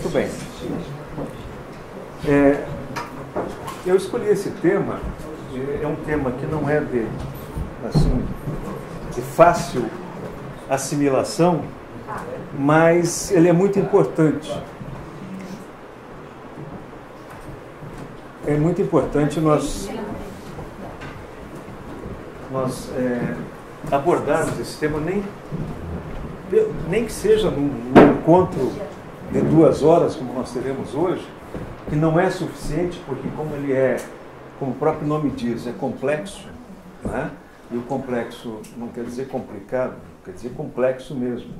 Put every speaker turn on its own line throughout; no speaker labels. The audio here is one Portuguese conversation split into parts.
Muito bem. É, eu escolhi esse tema, é um tema que não é de, assim, de fácil assimilação, mas ele é muito importante. É muito importante nós, nós é, abordarmos esse tema, nem, nem que seja num, num encontro de duas horas, como nós teremos hoje, que não é suficiente, porque como ele é, como o próprio nome diz, é complexo, né? e o complexo não quer dizer complicado, quer dizer complexo mesmo.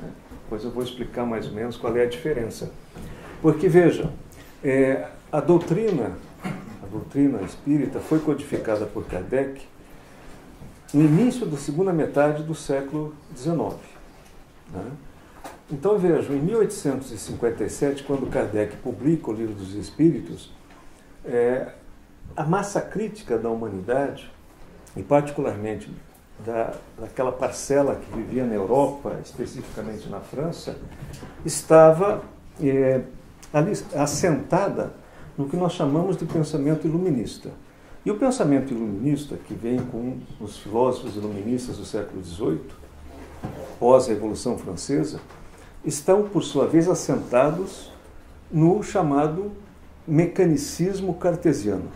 Né? Depois eu vou explicar mais ou menos qual é a diferença. Porque, vejam, é, a doutrina, a doutrina espírita foi codificada por Kardec no início da segunda metade do século XIX. Né? Então vejam, em 1857, quando Kardec publica o Livro dos Espíritos, é, a massa crítica da humanidade, e particularmente da, daquela parcela que vivia na Europa, especificamente na França, estava é, ali, assentada no que nós chamamos de pensamento iluminista. E o pensamento iluminista, que vem com os filósofos iluministas do século XVIII, pós-Revolução Francesa, estão, por sua vez, assentados no chamado mecanicismo cartesiano.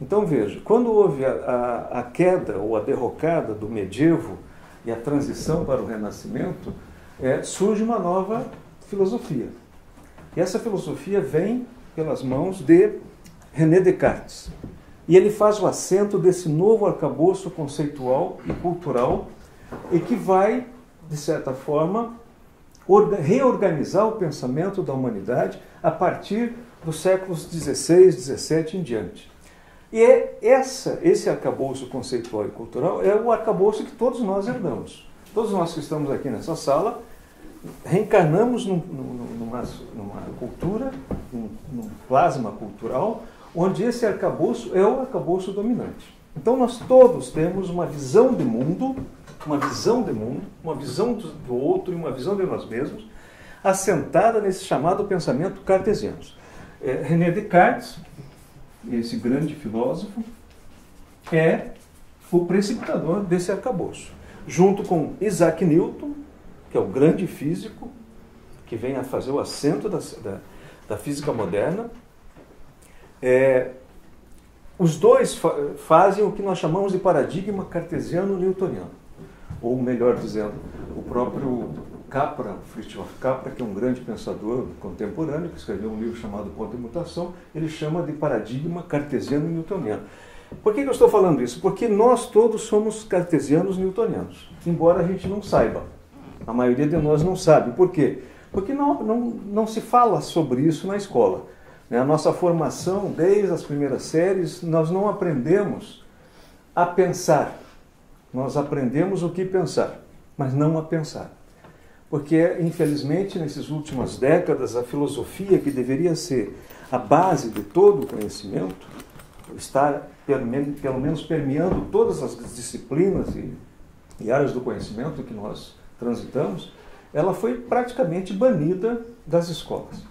Então veja, quando houve a, a, a, queda ou a derrocada do medievo e a transição para o renascimento, é, surge uma nova filosofia. E essa filosofia vem pelas mãos de René Descartes. E ele faz o assento desse novo arcabouço conceitual e cultural e que vai, de certa forma, reorganizar o pensamento da humanidade a partir dos séculos 16, 17 em diante. E é essa, esse arcabouço conceitual e cultural é o arcabouço que todos nós herdamos. Todos nós que estamos aqui nessa sala reencarnamos num, numa, numa, cultura, num, num plasma cultural, onde esse arcabouço é o arcabouço dominante. Então nós todos temos uma visão de mundo uma visão de mundo, uma visão do outro e uma visão de nós mesmos, assentada nesse chamado pensamento cartesiano. É, René Descartes, esse grande filósofo, é o precipitador desse arcabouço, junto com Isaac Newton, que é o grande físico, que vem a fazer o assento da, da, da física moderna. É, os dois fa fazem o que nós chamamos de paradigma cartesiano-newtoniano ou melhor dizendo, o próprio Capra, Fritjof Capra, que é um grande pensador contemporâneo, que escreveu um livro chamado Ponto e Mutação, ele chama de paradigma cartesiano newtoniano. Por que, que eu estou falando isso? Porque nós todos somos cartesianos newtonianos, embora a gente não saiba. A maioria de nós não sabe. Por quê? Porque não, não, não se fala sobre isso na escola. Né? A nossa formação, desde as primeiras séries, nós não aprendemos a pensar nós aprendemos o que pensar, mas não a pensar. Porque, infelizmente, nessas últimas décadas, a filosofia, que deveria ser a base de todo o conhecimento, está pelo menos permeando todas as disciplinas e, áreas do conhecimento que nós transitamos, ela foi praticamente banida das escolas.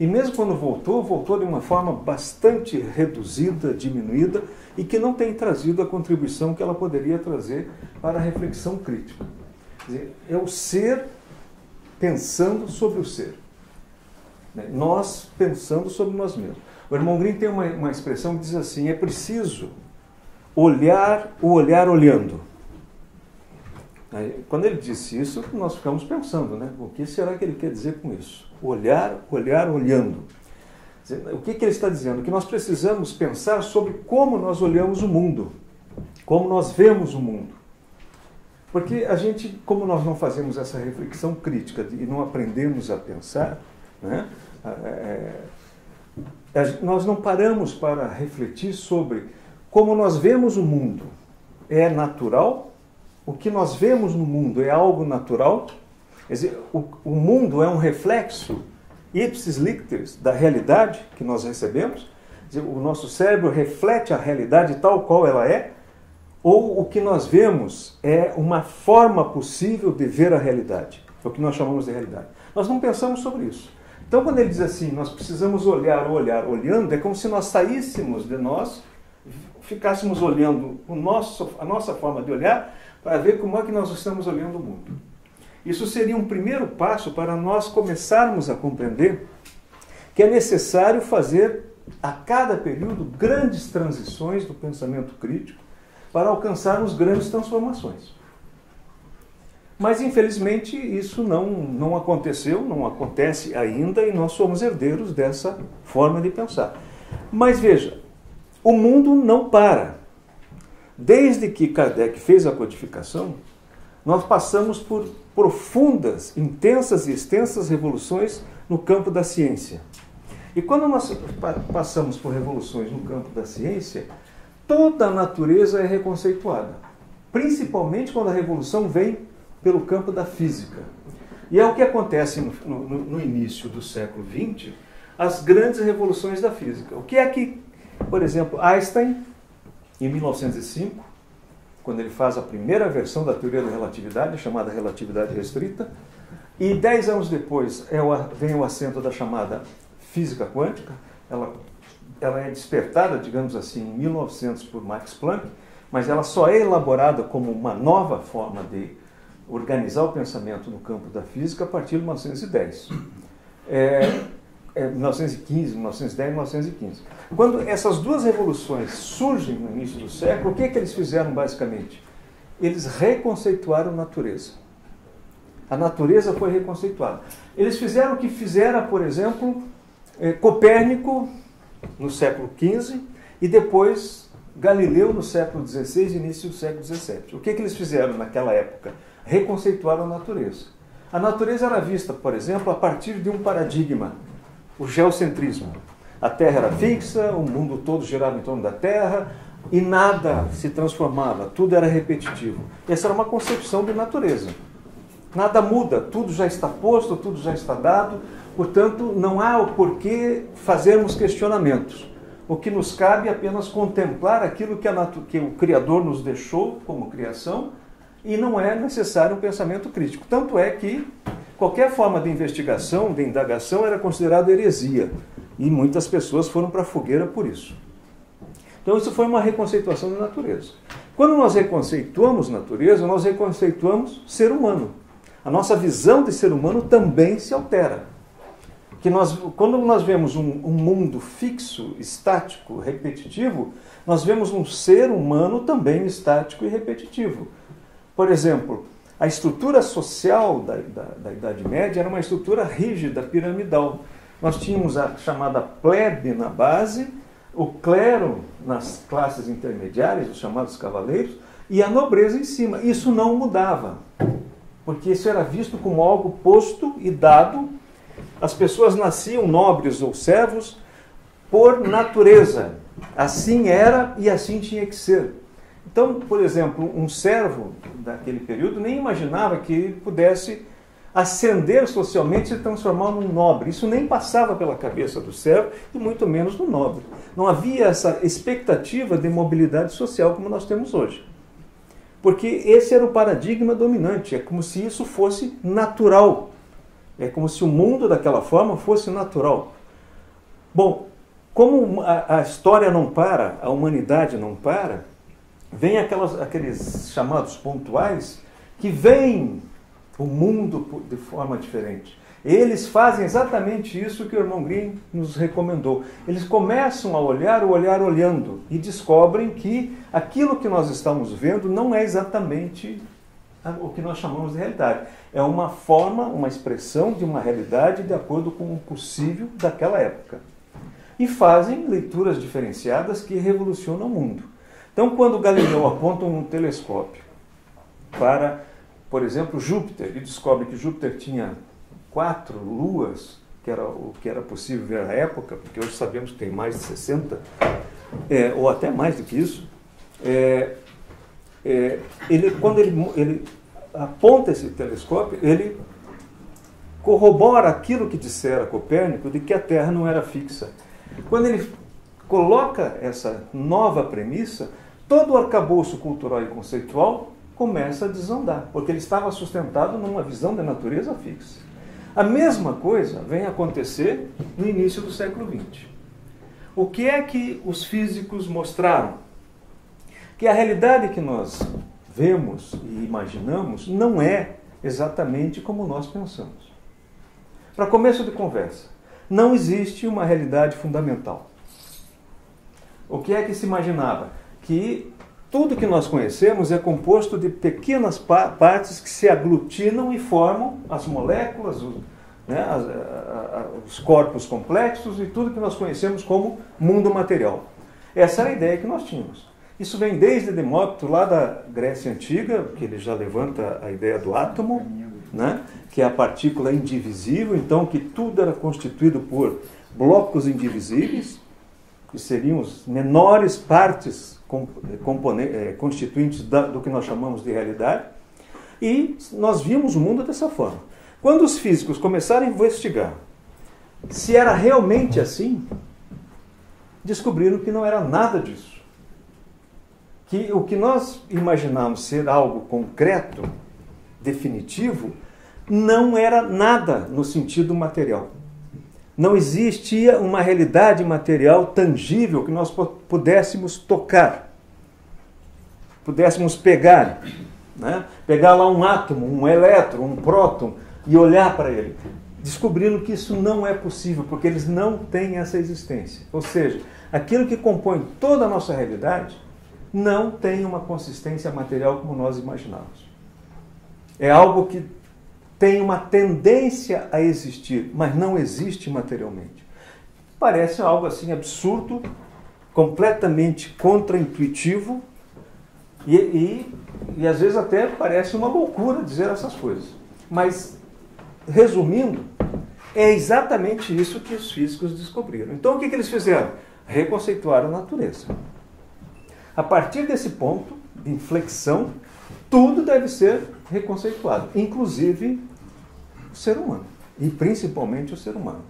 E mesmo quando voltou, voltou de uma forma bastante reduzida, diminuída, e que não tem trazido a contribuição que ela poderia trazer para a reflexão crítica. Dizer, é o ser pensando sobre o ser. Né? Nós pensando sobre nós mesmos. O irmão Grimm tem uma, uma expressão que diz assim: é preciso olhar o olhar olhando. Aí, quando ele disse isso, nós ficamos pensando, né? O que será que ele quer dizer com isso? Olhar, olhar, olhando. O que, que ele está dizendo? Que nós precisamos pensar sobre como nós olhamos o mundo, como nós vemos o mundo. Porque a gente, como nós não fazemos essa reflexão crítica e não aprendemos a pensar, né? É, é, nós não paramos para refletir sobre como nós vemos o mundo. É natural o que nós vemos no mundo é algo natural? Quer dizer, o, o mundo é um reflexo ipsis lictis da realidade que nós recebemos? Dizer, o nosso cérebro reflete a realidade tal qual ela é? Ou o que nós vemos é uma forma possível de ver a realidade? É o que nós chamamos de realidade. Nós não pensamos sobre isso. Então, quando ele diz assim, nós precisamos olhar, olhar, olhando, é como se nós saíssemos de nós, ficássemos olhando o nosso, a nossa forma de olhar, para ver como é que nós estamos olhando o mundo. Isso seria um primeiro passo para nós começarmos a compreender que é necessário fazer a cada período grandes transições do pensamento crítico para alcançarmos grandes transformações. Mas, infelizmente, isso não, não aconteceu, não acontece ainda e nós somos herdeiros dessa forma de pensar. Mas veja, o mundo não para. Desde que Kardec fez a codificação, nós passamos por profundas, intensas e extensas revoluções no campo da ciência. E quando nós passamos por revoluções no campo da ciência, toda a natureza é reconceituada. Principalmente quando a revolução vem pelo campo da física. E é o que acontece no, no, no início do século XX, as grandes revoluções da física. O que é que, por exemplo, Einstein, em 1905, quando ele faz a primeira versão da teoria da relatividade, chamada relatividade restrita, e dez anos depois é vem o assento da chamada física quântica, ela, ela é despertada, digamos assim, em 1900 por Max Planck, mas ela só é elaborada como uma nova forma de organizar o pensamento no campo da física a partir de 1910. É, é 1915, 1910, 1915. Quando essas duas revoluções surgem no início do século, o que, é que eles fizeram basicamente? Eles reconceituaram a natureza. A natureza foi reconceituada. Eles fizeram o que fizera, por exemplo, é, Copérnico no século XV e depois Galileu no século XVI e início do século XVII. O que, é que eles fizeram naquela época? reconceituaram a natureza. A natureza era vista, por exemplo, a partir de um paradigma, o geocentrismo. A Terra era fixa, o mundo todo girava em torno da Terra e nada se transformava, tudo era repetitivo. Essa era uma concepção de natureza. Nada muda, tudo já está posto, tudo já está dado, portanto, não há o porquê fazermos questionamentos. O que nos cabe é apenas contemplar aquilo que, que o Criador nos deixou como criação e não é necessário um pensamento crítico. Tanto é que qualquer forma de investigação, de indagação, era considerada heresia. E muitas pessoas foram para a fogueira por isso. Então, isso foi uma reconceituação da natureza. Quando nós reconceituamos natureza, nós reconceituamos ser humano. A nossa visão de ser humano também se altera. Que nós, quando nós vemos um, um mundo fixo, estático, repetitivo, nós vemos um ser humano também estático e repetitivo. Por exemplo, a estrutura social da, da, da, Idade Média era uma estrutura rígida, piramidal. Nós tínhamos a chamada plebe na base, o clero nas classes intermediárias, os chamados cavaleiros, e a nobreza em cima. Isso não mudava, porque isso era visto como algo posto e dado. As pessoas nasciam nobres ou servos por natureza. Assim era e assim tinha que ser. Então, por exemplo, um servo daquele período nem imaginava que ele pudesse ascender socialmente e se transformar num nobre. Isso nem passava pela cabeça do servo e muito menos do nobre. Não havia essa expectativa de mobilidade social como nós temos hoje. Porque esse era o paradigma dominante, é como se isso fosse natural. É como se o mundo daquela forma fosse natural. Bom, como a, a história não para, a humanidade não para, vem aquelas, aqueles chamados pontuais que veem o mundo de forma diferente. Eles fazem exatamente isso que o irmão Green nos recomendou. Eles começam a olhar o olhar olhando e descobrem que aquilo que nós estamos vendo não é exatamente o que nós chamamos de realidade. É uma forma, uma expressão de uma realidade de acordo com o possível daquela época. E fazem leituras diferenciadas que revolucionam o mundo. Então, quando Galileu aponta um telescópio para, por exemplo, Júpiter, e descobre que Júpiter tinha quatro luas, que era o que era possível ver na época, porque hoje sabemos que tem mais de 60, é, ou até mais do que isso, é, é, ele, quando ele, ele aponta esse telescópio, ele corrobora aquilo que dissera Copérnico de que a Terra não era fixa. Quando ele coloca essa nova premissa, todo o arcabouço cultural e conceitual começa a desandar, porque ele estava sustentado numa visão da natureza fixa. A mesma coisa vem acontecer no início do século XX. O que é que os físicos mostraram? Que a realidade que nós vemos e imaginamos não é exatamente como nós pensamos. Para começo de conversa, não existe uma realidade fundamental. O que é que se imaginava? Que tudo que nós conhecemos é composto de pequenas partes que se aglutinam e formam as moléculas, os, né, as, a, a, os corpos complexos e tudo que nós conhecemos como mundo material. Essa era a ideia que nós tínhamos. Isso vem desde Demócrito, lá da Grécia Antiga, que ele já levanta a ideia do átomo, né, que é a partícula indivisível, então que tudo era constituído por blocos indivisíveis, que seriam as menores partes constituintes do que nós chamamos de realidade, e nós vimos o mundo dessa forma. Quando os físicos começaram a investigar se era realmente assim, descobriram que não era nada disso. Que o que nós imaginamos ser algo concreto, definitivo, não era nada no sentido material não existia uma realidade material tangível que nós pudéssemos tocar, pudéssemos pegar. Né? Pegar lá um átomo, um elétron, um próton e olhar para ele. Descobrindo que isso não é possível, porque eles não têm essa existência. Ou seja, aquilo que compõe toda a nossa realidade não tem uma consistência material como nós imaginamos. É algo que tem uma tendência a existir, mas não existe materialmente. Parece algo assim absurdo, completamente contraintuitivo e, e, e às vezes até parece uma loucura dizer essas coisas. Mas, resumindo, é exatamente isso que os físicos descobriram. Então, o que, que eles fizeram? Reconceituaram a natureza. A partir desse ponto de inflexão, tudo deve ser reconceituado, inclusive o ser humano, e principalmente o ser humano.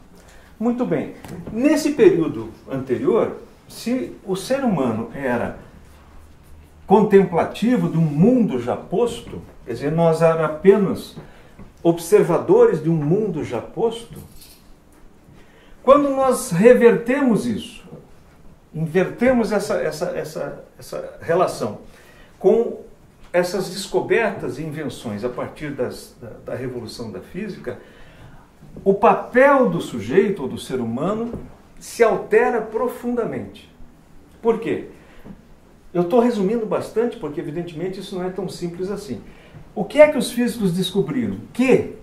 Muito bem, nesse período anterior, se o ser humano era contemplativo de um mundo já posto, quer dizer, nós éramos apenas observadores de um mundo já posto, quando nós revertemos isso, invertemos essa, essa, essa, essa relação com essas descobertas e invenções a partir das, da, da revolução da física, o papel do sujeito ou do ser humano se altera profundamente. Por quê? Eu estou resumindo bastante porque, evidentemente, isso não é tão simples assim. O que é que os físicos descobriram? Que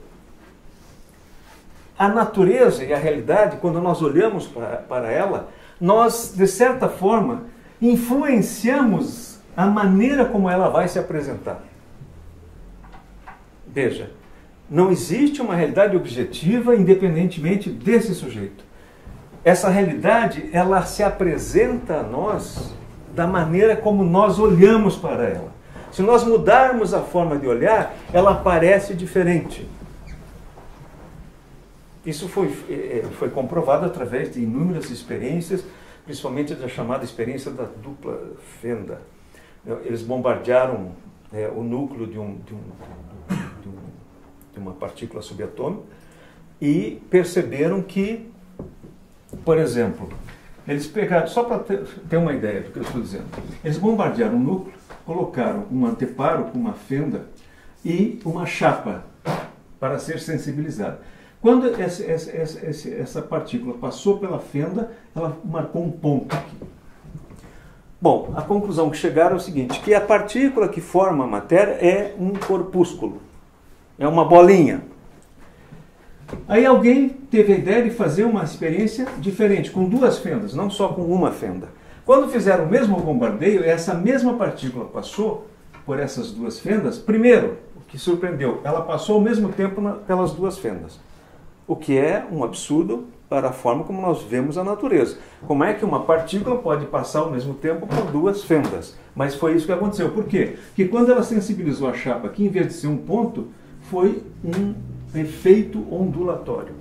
a natureza e a realidade, quando nós olhamos para, para ela, nós, de certa forma, influenciamos a maneira como ela vai se apresentar. Veja, não existe uma realidade objetiva independentemente desse sujeito. Essa realidade, ela se apresenta a nós da maneira como nós olhamos para ela. Se nós mudarmos a forma de olhar, ela aparece diferente. Isso foi, eh, eh, foi comprovado através de inúmeras experiências, principalmente da chamada experiência da dupla fenda eles bombardearam é, o núcleo de, um, de, um, de, um, de uma partícula subatômica e perceberam que, por exemplo, eles pegaram, só para ter, ter, uma ideia do que eu estou dizendo, eles bombardearam o núcleo, colocaram um anteparo com uma fenda e uma chapa para ser sensibilizada. Quando essa, essa, essa, essa partícula passou pela fenda, ela marcou um ponto aqui. Bom, a conclusão que chegaram é o seguinte, que a partícula que forma a matéria é um corpúsculo, é uma bolinha. Aí alguém teve a ideia de fazer uma experiência diferente, com duas fendas, não só com uma fenda. Quando fizeram o mesmo bombardeio, essa mesma partícula passou por essas duas fendas. Primeiro, o que surpreendeu, ela passou ao mesmo tempo na, pelas duas fendas, o que é um absurdo para a forma como nós vemos a natureza. Como é que uma partícula pode passar ao mesmo tempo por duas fendas? Mas foi isso que aconteceu. Por quê? Porque quando ela sensibilizou a chapa, que em vez de ser um ponto, foi um efeito ondulatório.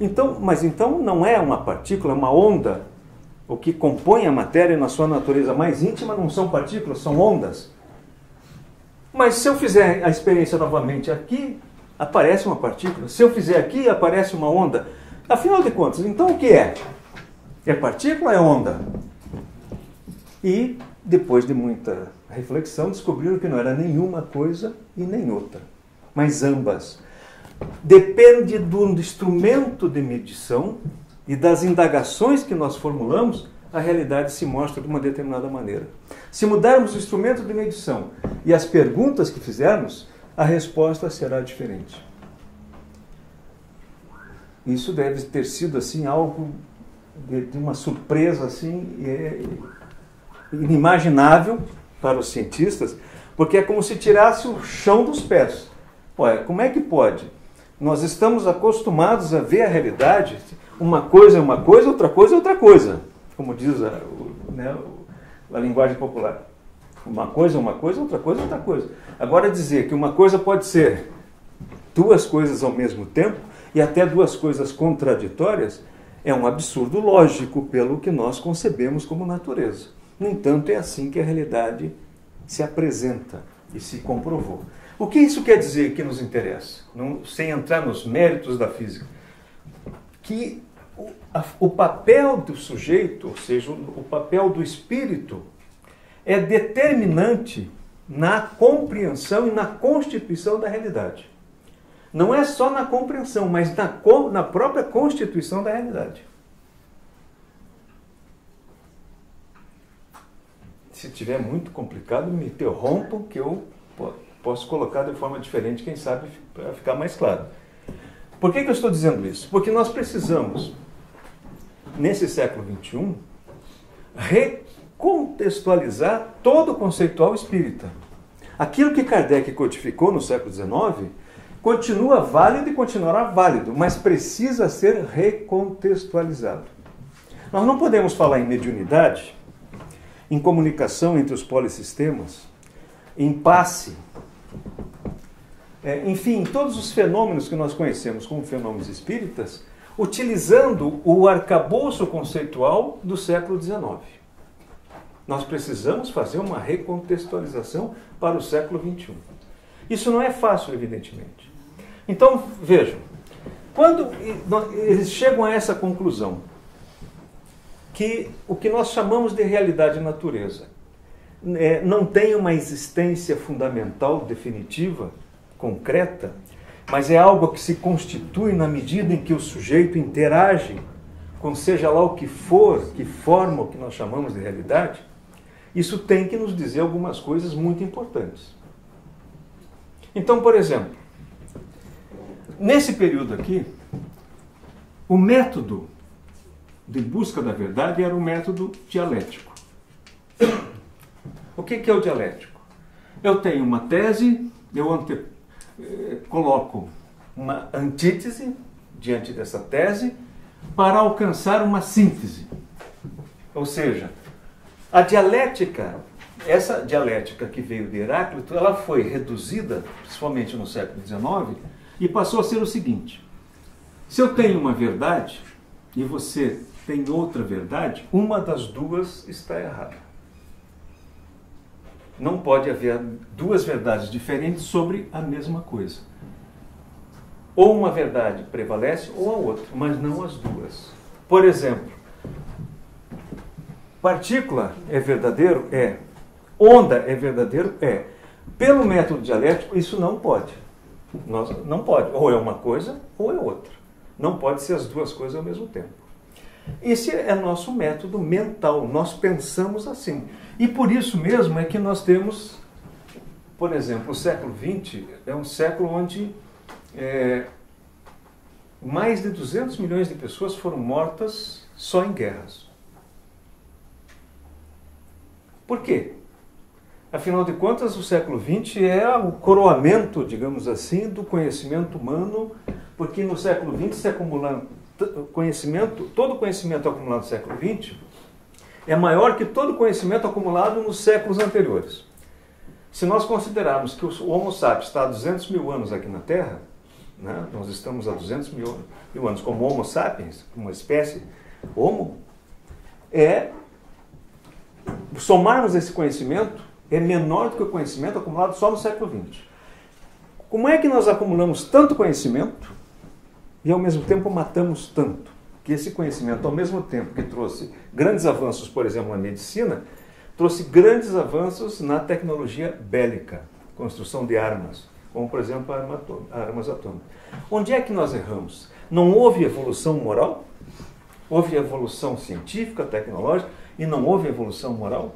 Então, mas então não é uma partícula, é uma onda. O que compõe a matéria na sua natureza mais íntima não são partículas, são ondas. Mas se eu fizer a experiência novamente aqui, aparece uma partícula. Se eu fizer aqui, aparece uma onda. Afinal de contas, então o que é? É partícula é onda? E, depois de muita reflexão, descobriram que não era nenhuma coisa e nem outra, mas ambas. Depende do instrumento de medição e das indagações que nós formulamos, a realidade se mostra de uma determinada maneira. Se mudarmos o instrumento de medição e as perguntas que fizermos, a resposta será diferente. Isso deve ter sido assim algo de, de uma surpresa assim é, inimaginável para os cientistas, porque é como se tirasse o chão dos pés. Ué, como é que pode? Nós estamos acostumados a ver a realidade, uma coisa é uma coisa, outra coisa é outra coisa, como diz a, né, a linguagem popular. Uma coisa é uma coisa, outra coisa é outra coisa. Agora dizer que uma coisa pode ser duas coisas ao mesmo tempo e até duas coisas contraditórias é um absurdo lógico pelo que nós concebemos como natureza. No entanto, é assim que a realidade se apresenta e se comprovou. O que isso quer dizer que nos interessa? Não, sem entrar nos méritos da física. Que o, a, o papel do sujeito, ou seja, o, o papel do espírito, é determinante na compreensão e na constituição da realidade. Não é só na compreensão, mas na, na própria constituição da realidade. Se tiver muito complicado, me interrompam que eu posso colocar de forma diferente, quem sabe, para ficar mais claro. Por que, que eu estou dizendo isso? Porque nós precisamos, nesse século XXI, recontextualizar todo o conceitual espírita. Aquilo que Kardec codificou no século XIX continua válido e continuará válido, mas precisa ser recontextualizado. Nós não podemos falar em mediunidade, em comunicação entre os polissistemas, em passe, é, enfim, todos os fenômenos que nós conhecemos como fenômenos espíritas, utilizando o arcabouço conceitual do século XIX. Nós precisamos fazer uma recontextualização para o século XXI. Isso não é fácil, evidentemente. Então, vejam, quando eles chegam a essa conclusão, que o que nós chamamos de realidade natureza é, não tem uma existência fundamental, definitiva, concreta, mas é algo que se constitui na medida em que o sujeito interage com seja lá o que for, que forma o que nós chamamos de realidade, isso tem que nos dizer algumas coisas muito importantes. Então, por exemplo, nesse período aqui, o método de busca da verdade era o método dialético. O que é o dialético? Eu tenho uma tese, eu ante, eh, coloco uma antítese diante dessa tese para alcançar uma síntese. Ou seja, a dialética, essa dialética que veio de Heráclito, ela foi reduzida, principalmente no século XIX, e passou a ser o seguinte: se eu tenho uma verdade e você tem outra verdade, uma das duas está errada. Não pode haver duas verdades diferentes sobre a mesma coisa. Ou uma verdade prevalece ou a outra, mas não as duas. Por exemplo, partícula é verdadeiro? É. Onda é verdadeiro? É. Pelo método dialético, isso não pode. Nós, não pode. Ou é uma coisa ou é outra. Não pode ser as duas coisas ao mesmo tempo. Esse é nosso método mental. Nós pensamos assim. E por isso mesmo é que nós temos, por exemplo, o século XX é um século onde é, mais de 200 milhões de pessoas foram mortas só em guerras. Por quê? Afinal de contas, o século XX é o coroamento, digamos assim, do conhecimento humano, porque no século XX se acumula conhecimento, todo conhecimento acumulado no século XX é maior que todo conhecimento acumulado nos séculos anteriores. Se nós considerarmos que o Homo sapiens está há 200 mil anos aqui na Terra, né? nós estamos há 200 mil, mil anos como Homo sapiens, uma espécie Homo, é somarmos esse conhecimento é menor do que o conhecimento acumulado só no século XX. Como é que nós acumulamos tanto conhecimento e ao mesmo tempo matamos tanto? Que esse conhecimento, ao mesmo tempo que trouxe grandes avanços, por exemplo, na medicina, trouxe grandes avanços na tecnologia bélica, construção de armas, como por exemplo armas atômicas. Onde é que nós erramos? Não houve evolução moral? Houve evolução científica, tecnológica, e não houve evolução moral?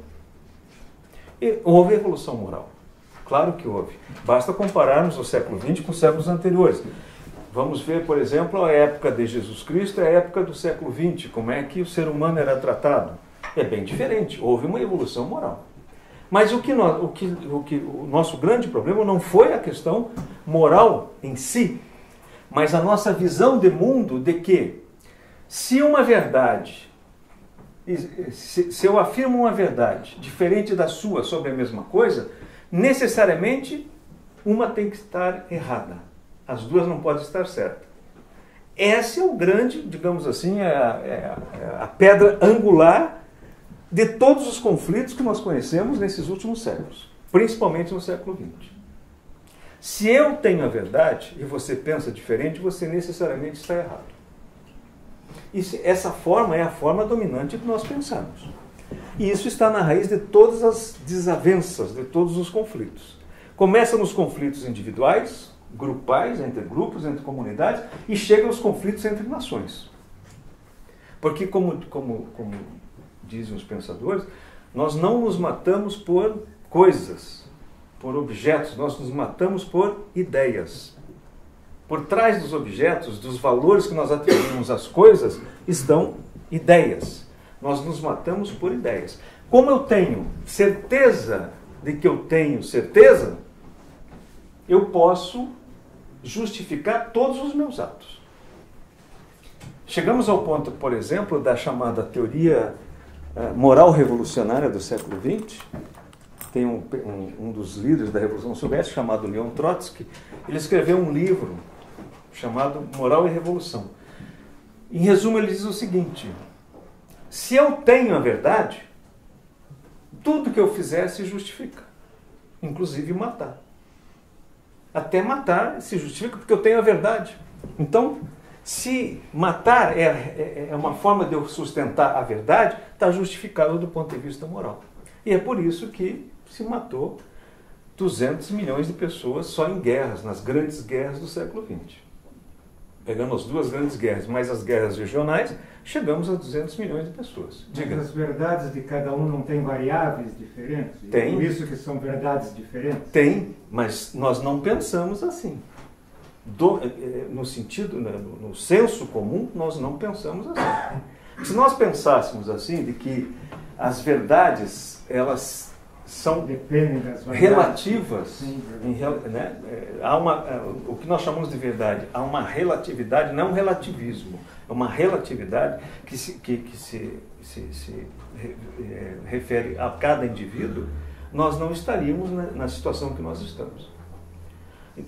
Houve evolução moral. Claro que houve. Basta compararmos o século XX com os séculos anteriores. Vamos ver, por exemplo, a época de Jesus Cristo e a época do século XX, como é que o ser humano era tratado. É bem diferente. Houve uma evolução moral. Mas o que, nós, o, que, o que o nosso grande problema não foi a questão moral em si, mas a nossa visão de mundo de que se uma verdade, se, se eu afirmo uma verdade diferente da sua sobre a mesma coisa, necessariamente uma tem que estar errada. As duas não podem estar certas. Essa é o grande, digamos assim, é a, é a, é a pedra angular de todos os conflitos que nós conhecemos nesses últimos séculos, principalmente no século XX. Se eu tenho a verdade e você pensa diferente, você necessariamente está errado. E essa forma é a forma dominante que nós pensamos. E isso está na raiz de todas as desavenças, de todos os conflitos. Começa nos conflitos individuais, grupais, entre grupos, entre comunidades, e chega aos conflitos entre nações. Porque, como, como, como dizem os pensadores, nós não nos matamos por coisas, por objetos, nós nos matamos por ideias. Por trás dos objetos, dos valores que nós atribuímos às coisas, estão ideias. Nós nos matamos por ideias. Como eu tenho certeza de que eu tenho certeza, eu posso justificar todos os meus atos. Chegamos ao ponto, por exemplo, da chamada teoria eh, moral revolucionária do século XX. Tem um, um, um, dos líderes da Revolução Soviética, chamado Leon Trotsky, ele escreveu um livro chamado Moral e Revolução. Em resumo, ele diz o seguinte: se eu tenho a verdade, tudo que eu fizer se justifica, inclusive matar. Até matar se justifica porque eu tenho a verdade. Então, se matar é, é, é, uma forma de eu sustentar a verdade, está justificado do ponto de vista moral. E é por isso que se matou 200 milhões de pessoas só em guerras, nas grandes guerras do século XX. Pegando as duas grandes guerras, mais as guerras regionais, chegamos a 200 milhões de pessoas.
Diga. Mas as verdades de cada um não têm variáveis diferentes?
Tem.
Por isso que são verdades diferentes?
Tem, mas nós não pensamos assim do, eh, eh, no sentido, né, no, no senso comum, nós não pensamos assim. Se nós pensássemos assim, de que as verdades, elas são relativas, em, né, eh, há uma, o que nós chamamos de verdade, há uma relatividade, não um relativismo, é uma relatividade que se, que, que se, se, se refere a cada indivíduo, nós não estaríamos na, na situação que nós estamos.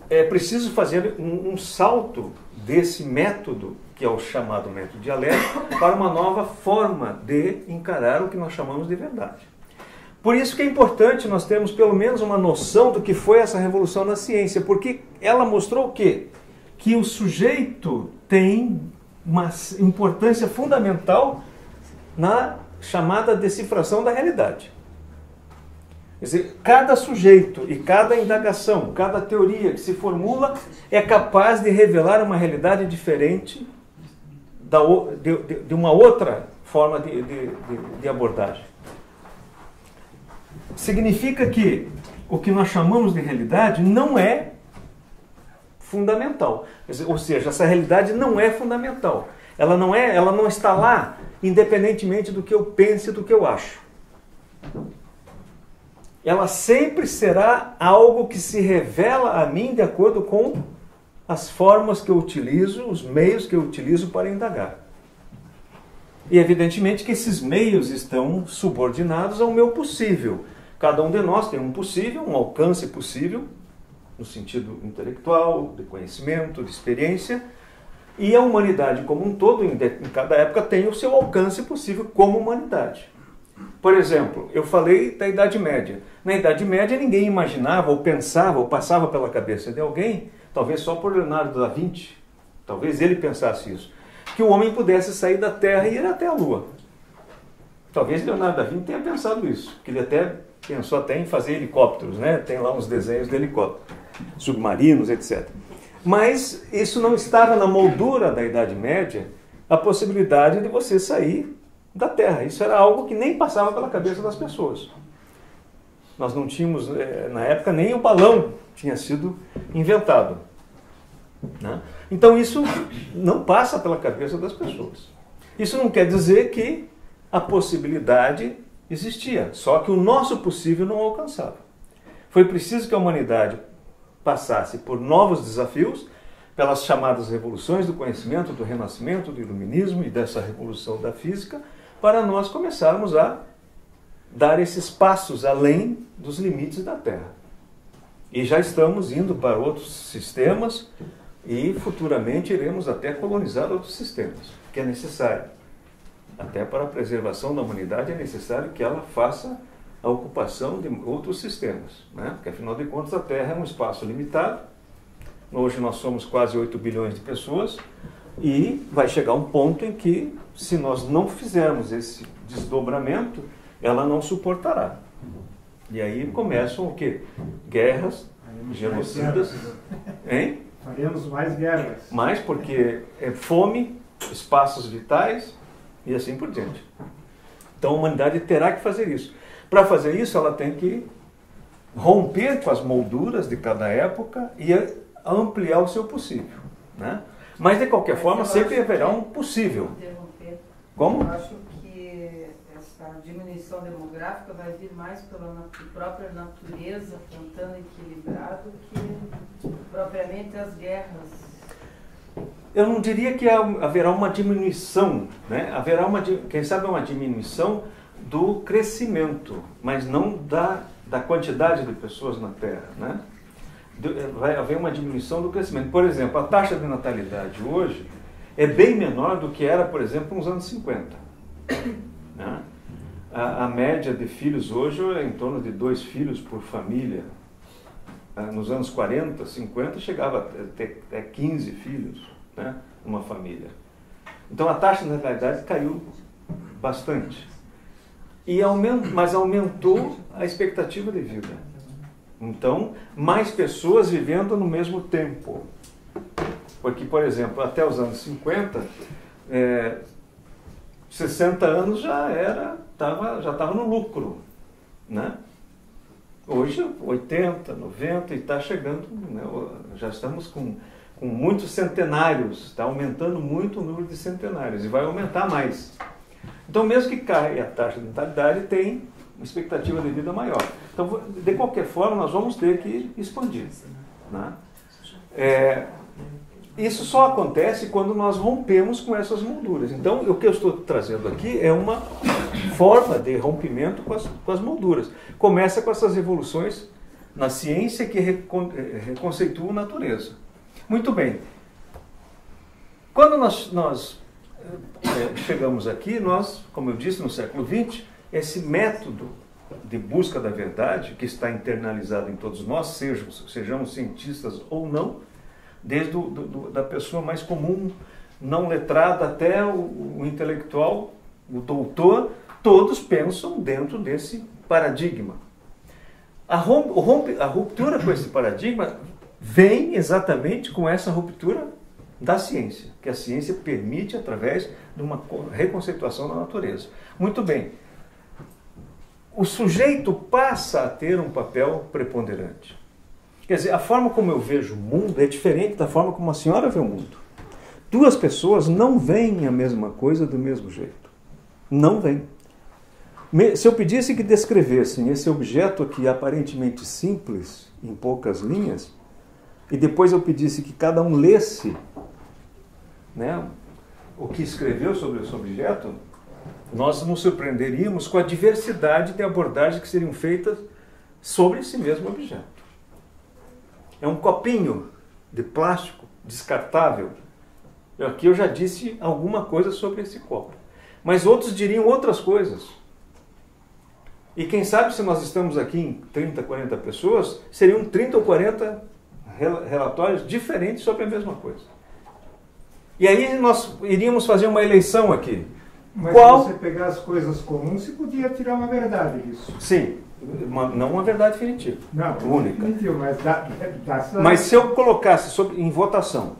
É preciso fazer um, um, salto desse método, que é o chamado método dialético, para uma nova forma de encarar o que nós chamamos de verdade. Por isso que é importante nós termos pelo menos uma noção do que foi essa revolução na ciência, porque ela mostrou o quê? Que o sujeito tem uma importância fundamental na chamada decifração da realidade. Quer dizer, cada sujeito e cada indagação, cada teoria que se formula é capaz de revelar uma realidade diferente da, de, de, de uma outra forma de, de abordagem. Significa que o que nós chamamos de realidade não é fundamental. Ou seja, essa realidade não é fundamental. Ela não é, ela não está lá independentemente do que eu pense, do que eu acho ela sempre será algo que se revela a mim de acordo com as formas que eu utilizo, os meios que eu utilizo para indagar. E evidentemente que esses meios estão subordinados ao meu possível. Cada um de nós tem um possível, um alcance possível, no sentido intelectual, de conhecimento, de experiência, e a humanidade como um todo, em cada época, tem o seu alcance possível como humanidade. Por exemplo, eu falei da Idade Média. Na Idade Média ninguém imaginava ou pensava ou passava pela cabeça de alguém, talvez só por Leonardo da Vinci, talvez ele pensasse isso, que o homem pudesse sair da Terra e ir até a Lua. Talvez Leonardo da Vinci tenha pensado isso, que ele até pensou até em fazer helicópteros, né? Tem lá uns desenhos de helicópteros, submarinos, etc. Mas isso não estava na moldura da Idade Média a possibilidade de você sair da Terra. Isso era algo que nem passava pela cabeça das pessoas. Nós não tínhamos, eh, na época, nem o balão tinha sido inventado. Né? Então isso não passa pela cabeça das pessoas. Isso não quer dizer que a possibilidade existia, só que o nosso possível não alcançava. Foi preciso que a humanidade passasse por novos desafios, pelas chamadas revoluções do conhecimento, do renascimento, do iluminismo e dessa revolução da física, para nós começarmos a dar esses passos além dos limites da Terra. E já estamos indo para outros sistemas e futuramente iremos até colonizar outros sistemas, que é necessário. Até para a preservação da humanidade é necessário que ela faça a ocupação de outros sistemas, né? porque afinal de contas a Terra é um espaço limitado. Hoje nós somos quase 8 bilhões de pessoas e vai chegar um ponto em que se nós não fizermos esse desdobramento, ela não suportará. E aí começam o quê? Guerras, genocidas. Hein?
Faremos mais guerras.
Mais porque é fome, espaços vitais e assim por diante. Então a humanidade terá que fazer isso. Para fazer isso, ela tem que romper com as molduras de cada época e ampliar o seu possível. Né? Mas de qualquer Mas forma, sempre haverá um possível. Como?
Eu acho que essa diminuição demográfica vai vir mais pela própria natureza tentando equilibrar do que propriamente as guerras.
Eu não diria que haverá uma diminuição, né? haverá uma, quem sabe uma diminuição do crescimento, mas não da, da quantidade de pessoas na Terra. Né? Vai haver uma diminuição do crescimento. Por exemplo, a taxa de natalidade hoje é bem menor do que era, por exemplo, nos anos 50. Né? A, a, média de filhos hoje é em torno de dois filhos por família. Ah, nos anos 40, 50, chegava até, até 15 filhos né, numa família. Então a taxa de natalidade caiu bastante. E aument, mas aumentou a expectativa de vida. Então, mais pessoas vivendo no mesmo tempo. Porque, por exemplo, até os anos 50, é, 60 anos já era, tava, já estava no lucro. Né? Hoje, 80, 90 e está chegando, né? já estamos com, com muitos centenários, está aumentando muito o número de centenários e vai aumentar mais. Então, mesmo que caia a taxa de natalidade, tem uma expectativa de vida maior. Então, de qualquer forma, nós vamos ter que expandir. Né? É, isso só acontece quando nós rompemos com essas molduras. Então, o que eu estou trazendo aqui é uma forma de rompimento com as, com as molduras. Começa com essas revoluções na ciência que recon, eh, a natureza. Muito bem. Quando nós, nós é, chegamos aqui, nós, como eu disse, no século XX, esse método de busca da verdade, que está internalizado em todos nós, sejamos, sejamos cientistas ou não, desde do, da pessoa mais comum, não letrada, até o, o intelectual, o doutor, todos pensam dentro desse paradigma. A, rompe, a ruptura com esse paradigma vem exatamente com essa ruptura da ciência, que a ciência permite através de uma reconceituação da natureza. Muito bem. O sujeito passa a ter um papel preponderante. Quer dizer, a forma como eu vejo o mundo é diferente da forma como a senhora vê o mundo. Duas pessoas não veem a mesma coisa do mesmo jeito. Não veem. Se eu pedisse que descrevessem esse objeto aqui aparentemente simples, em poucas linhas, e depois eu pedisse que cada um lesse né, o que escreveu sobre esse objeto, nós nos surpreenderíamos com a diversidade de abordagens que seriam feitas sobre esse mesmo objeto. É um copinho de plástico descartável. Aqui eu já disse alguma coisa sobre esse copo. Mas outros diriam outras coisas. E quem sabe se nós estamos aqui em 30, 40 pessoas, seriam 30 ou 40 relatórios diferentes sobre a mesma coisa. E aí nós iríamos fazer uma eleição aqui.
Mas Qual... se você pegar as coisas comuns, você podia tirar uma verdade disso.
Sim, uma, não uma verdade definitiva.
Não,
única.
Definitiva, mas, dá, dá
mas se eu colocasse sobre, em votação,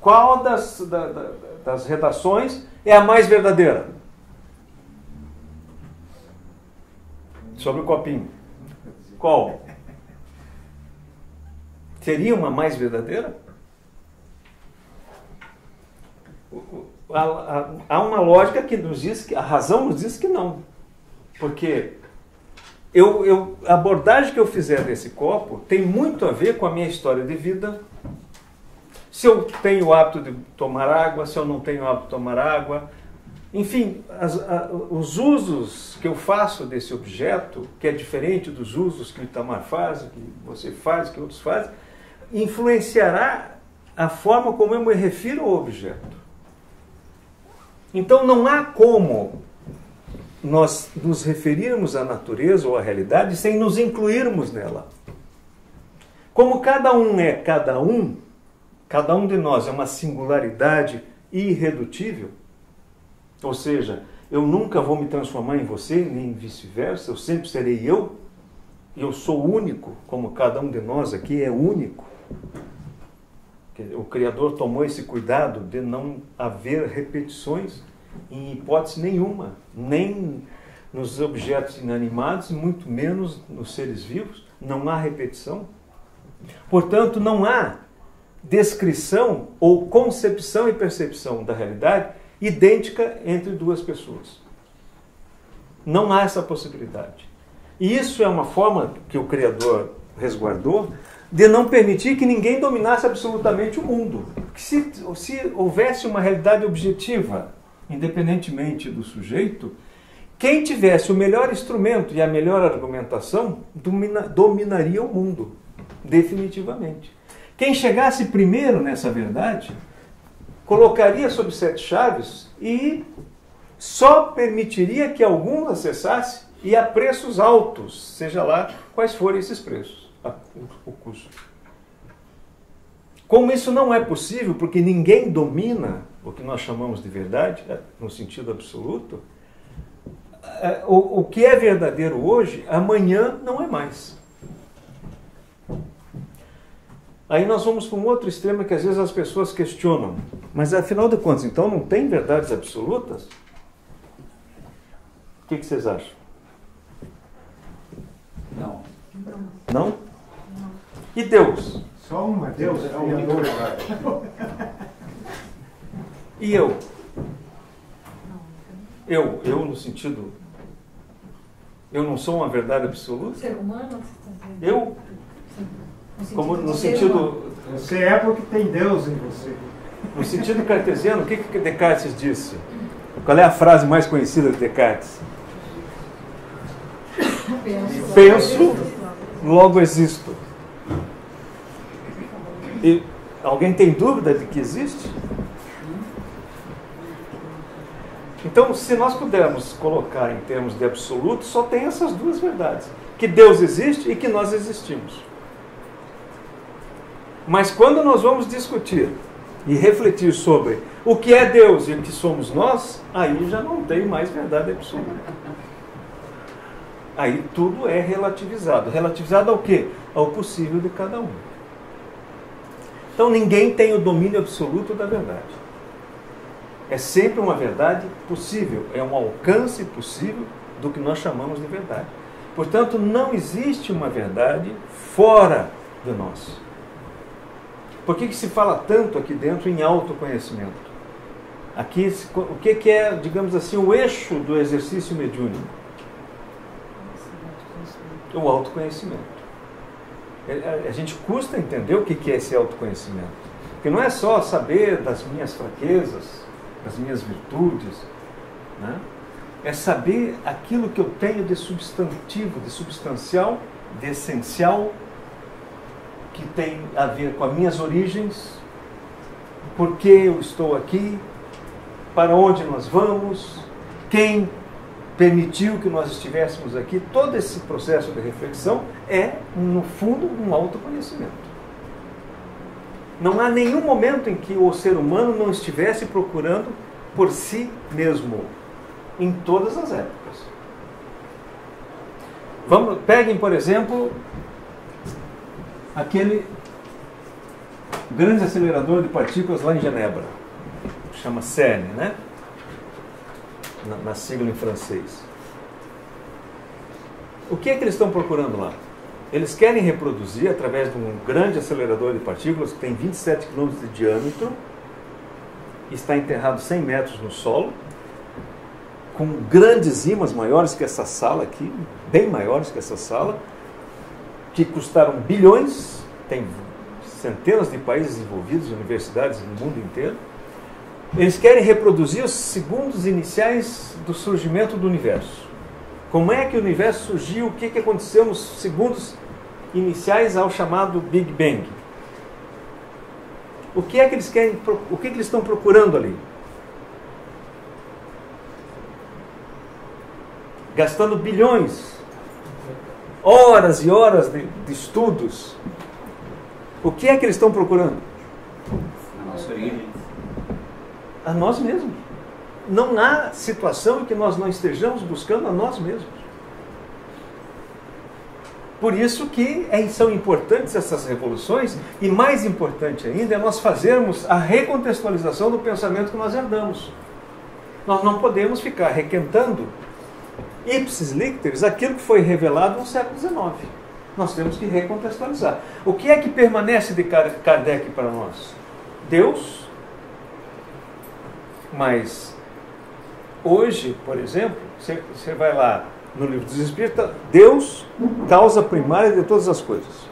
qual das, da, da, das redações é a mais verdadeira? Sobre o copinho. Qual? Seria uma mais verdadeira? Há uma lógica que nos diz que a razão nos diz que não. Porque eu, eu, a abordagem que eu fizer desse copo tem muito a ver com a minha história de vida. Se eu tenho o hábito de tomar água, se eu não tenho o hábito de tomar água. Enfim, as, a, os usos que eu faço desse objeto, que é diferente dos usos que o Itamar faz, que você faz, que outros fazem, influenciará a forma como eu me refiro ao objeto. Então não há como nós nos referirmos à natureza ou à realidade sem nos incluirmos nela. Como cada um é cada um, cada um de nós é uma singularidade irredutível, ou seja, eu nunca vou me transformar em você, nem vice-versa, eu sempre serei eu, eu sou único, como cada um de nós aqui é único. O Criador tomou esse cuidado de não haver repetições em hipótese nenhuma, nem nos objetos inanimados, muito menos nos seres vivos, não há repetição. Portanto, não há descrição ou concepção e percepção da realidade idêntica entre duas pessoas. Não há essa possibilidade. E isso é uma forma que o Criador resguardou de não permitir que ninguém dominasse absolutamente o mundo. Se, se houvesse uma realidade objetiva, independentemente do sujeito, quem tivesse o melhor instrumento e a melhor argumentação domina, dominaria o mundo, definitivamente. Quem chegasse primeiro nessa verdade colocaria sob sete chaves e só permitiria que algum acessasse e a preços altos, seja lá quais forem esses preços o custo. Como isso não é possível, porque ninguém domina o que nós chamamos de verdade, né, no sentido absoluto, é, o que é verdadeiro hoje, amanhã não é mais. Aí nós vamos para um outro extremo que às vezes as pessoas questionam. Mas afinal de contas, então não tem verdades absolutas? O que, que vocês acham?
Não.
Não? E Deus?
Só uma, Deus é o único verdade.
E eu? Eu, eu no sentido. Eu não sou uma verdade absoluta?
Ser humano?
Eu? Como no sentido.
Você é porque tem Deus em você.
No sentido cartesiano, o que, que Descartes disse? Qual é a frase mais conhecida de Descartes?
Penso,
Penso logo existo. E alguém tem dúvida de que existe? Então, se nós pudermos colocar em termos de absoluto, só tem essas duas verdades: que Deus existe e que nós existimos. Mas quando nós vamos discutir e refletir sobre o que é Deus e o que somos nós, aí já não tem mais verdade absoluta. Aí tudo é relativizado. Relativizado ao quê? Ao possível de cada um. Então ninguém tem o domínio absoluto da verdade. É sempre uma verdade possível, é um alcance possível do que nós chamamos de verdade. Portanto, não existe uma verdade fora de nós. Por que, que se fala tanto aqui dentro em autoconhecimento? Aqui, o que, que é, digamos assim, o eixo do exercício mediúnico? O autoconhecimento. É, a gente custa entender o que é esse autoconhecimento. Porque não é só saber das minhas fraquezas, das minhas virtudes, né? é saber aquilo que eu tenho de substantivo, de substancial, de essencial, que tem a ver com as minhas origens, por que eu estou aqui, para onde nós vamos, quem permitiu que nós estivéssemos aqui, todo esse processo de reflexão é, no fundo, um autoconhecimento. Não há nenhum momento em que o ser humano não estivesse procurando por si mesmo, em todas as épocas. Vamos, peguem, por exemplo, aquele grande acelerador de partículas lá em Genebra, chama CERN, né? Na, na sigla em francês. O que é que eles estão procurando lá? Eles querem reproduzir, através de um grande acelerador de partículas que tem 27 km de diâmetro, está enterrado 100 metros no solo, com grandes ímãs maiores que essa sala aqui, bem maiores que essa sala, que custaram bilhões, tem centenas de países envolvidos, universidades no mundo inteiro. Eles querem reproduzir os segundos iniciais do surgimento do universo. Como é que o universo surgiu? O que, que aconteceu nos segundos iniciais ao chamado Big Bang? O que é que eles querem? O que, que eles estão procurando ali? Gastando bilhões, horas e horas de, de estudos. O que é que eles estão procurando?
A nossa origem.
A nós mesmos. Não há situação em que nós não estejamos buscando a nós mesmos. Por isso que é, são importantes essas revoluções, e mais importante ainda é nós fazermos a recontextualização do pensamento que nós herdamos. Nós não podemos ficar requentando ipsis literis aquilo que foi revelado no século XIX. Nós temos que recontextualizar. O que é que permanece de Kardec para nós? Deus. Mas hoje, por exemplo, você vai lá no livro dos Espíritos, Deus, causa primária de todas as coisas.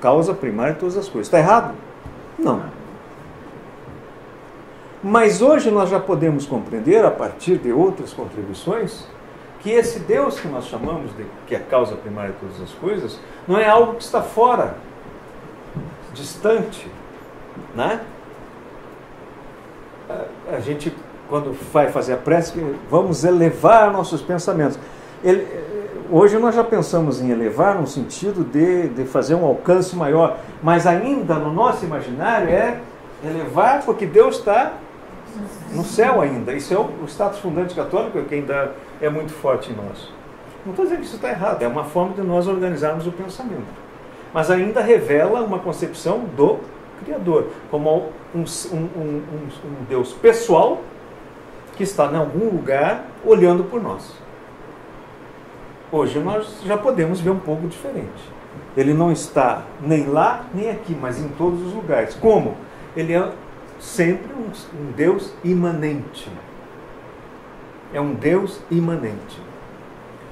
Causa primária de todas as coisas. Está errado? Não. Mas hoje nós já podemos compreender, a partir de outras contribuições, que esse Deus que nós chamamos de que é a causa primária de todas as coisas, não é algo que está fora, distante, né? A gente quando vai fazer a prece, vamos elevar nossos pensamentos. Ele, hoje nós já pensamos em elevar no sentido de, de fazer um alcance maior, mas ainda no nosso imaginário é elevar porque Deus está no céu ainda. Isso é o, o status fundante católico que ainda é muito forte em nós. Não estou dizendo que isso está errado, é uma forma de nós organizarmos o pensamento. Mas ainda revela uma concepção do Criador, como um, um, um, um Deus pessoal que está em algum lugar olhando por nós. Hoje nós já podemos ver um pouco diferente. Ele não está nem lá nem aqui, mas em todos os lugares. Como? Ele é sempre um, um Deus imanente. É um Deus imanente.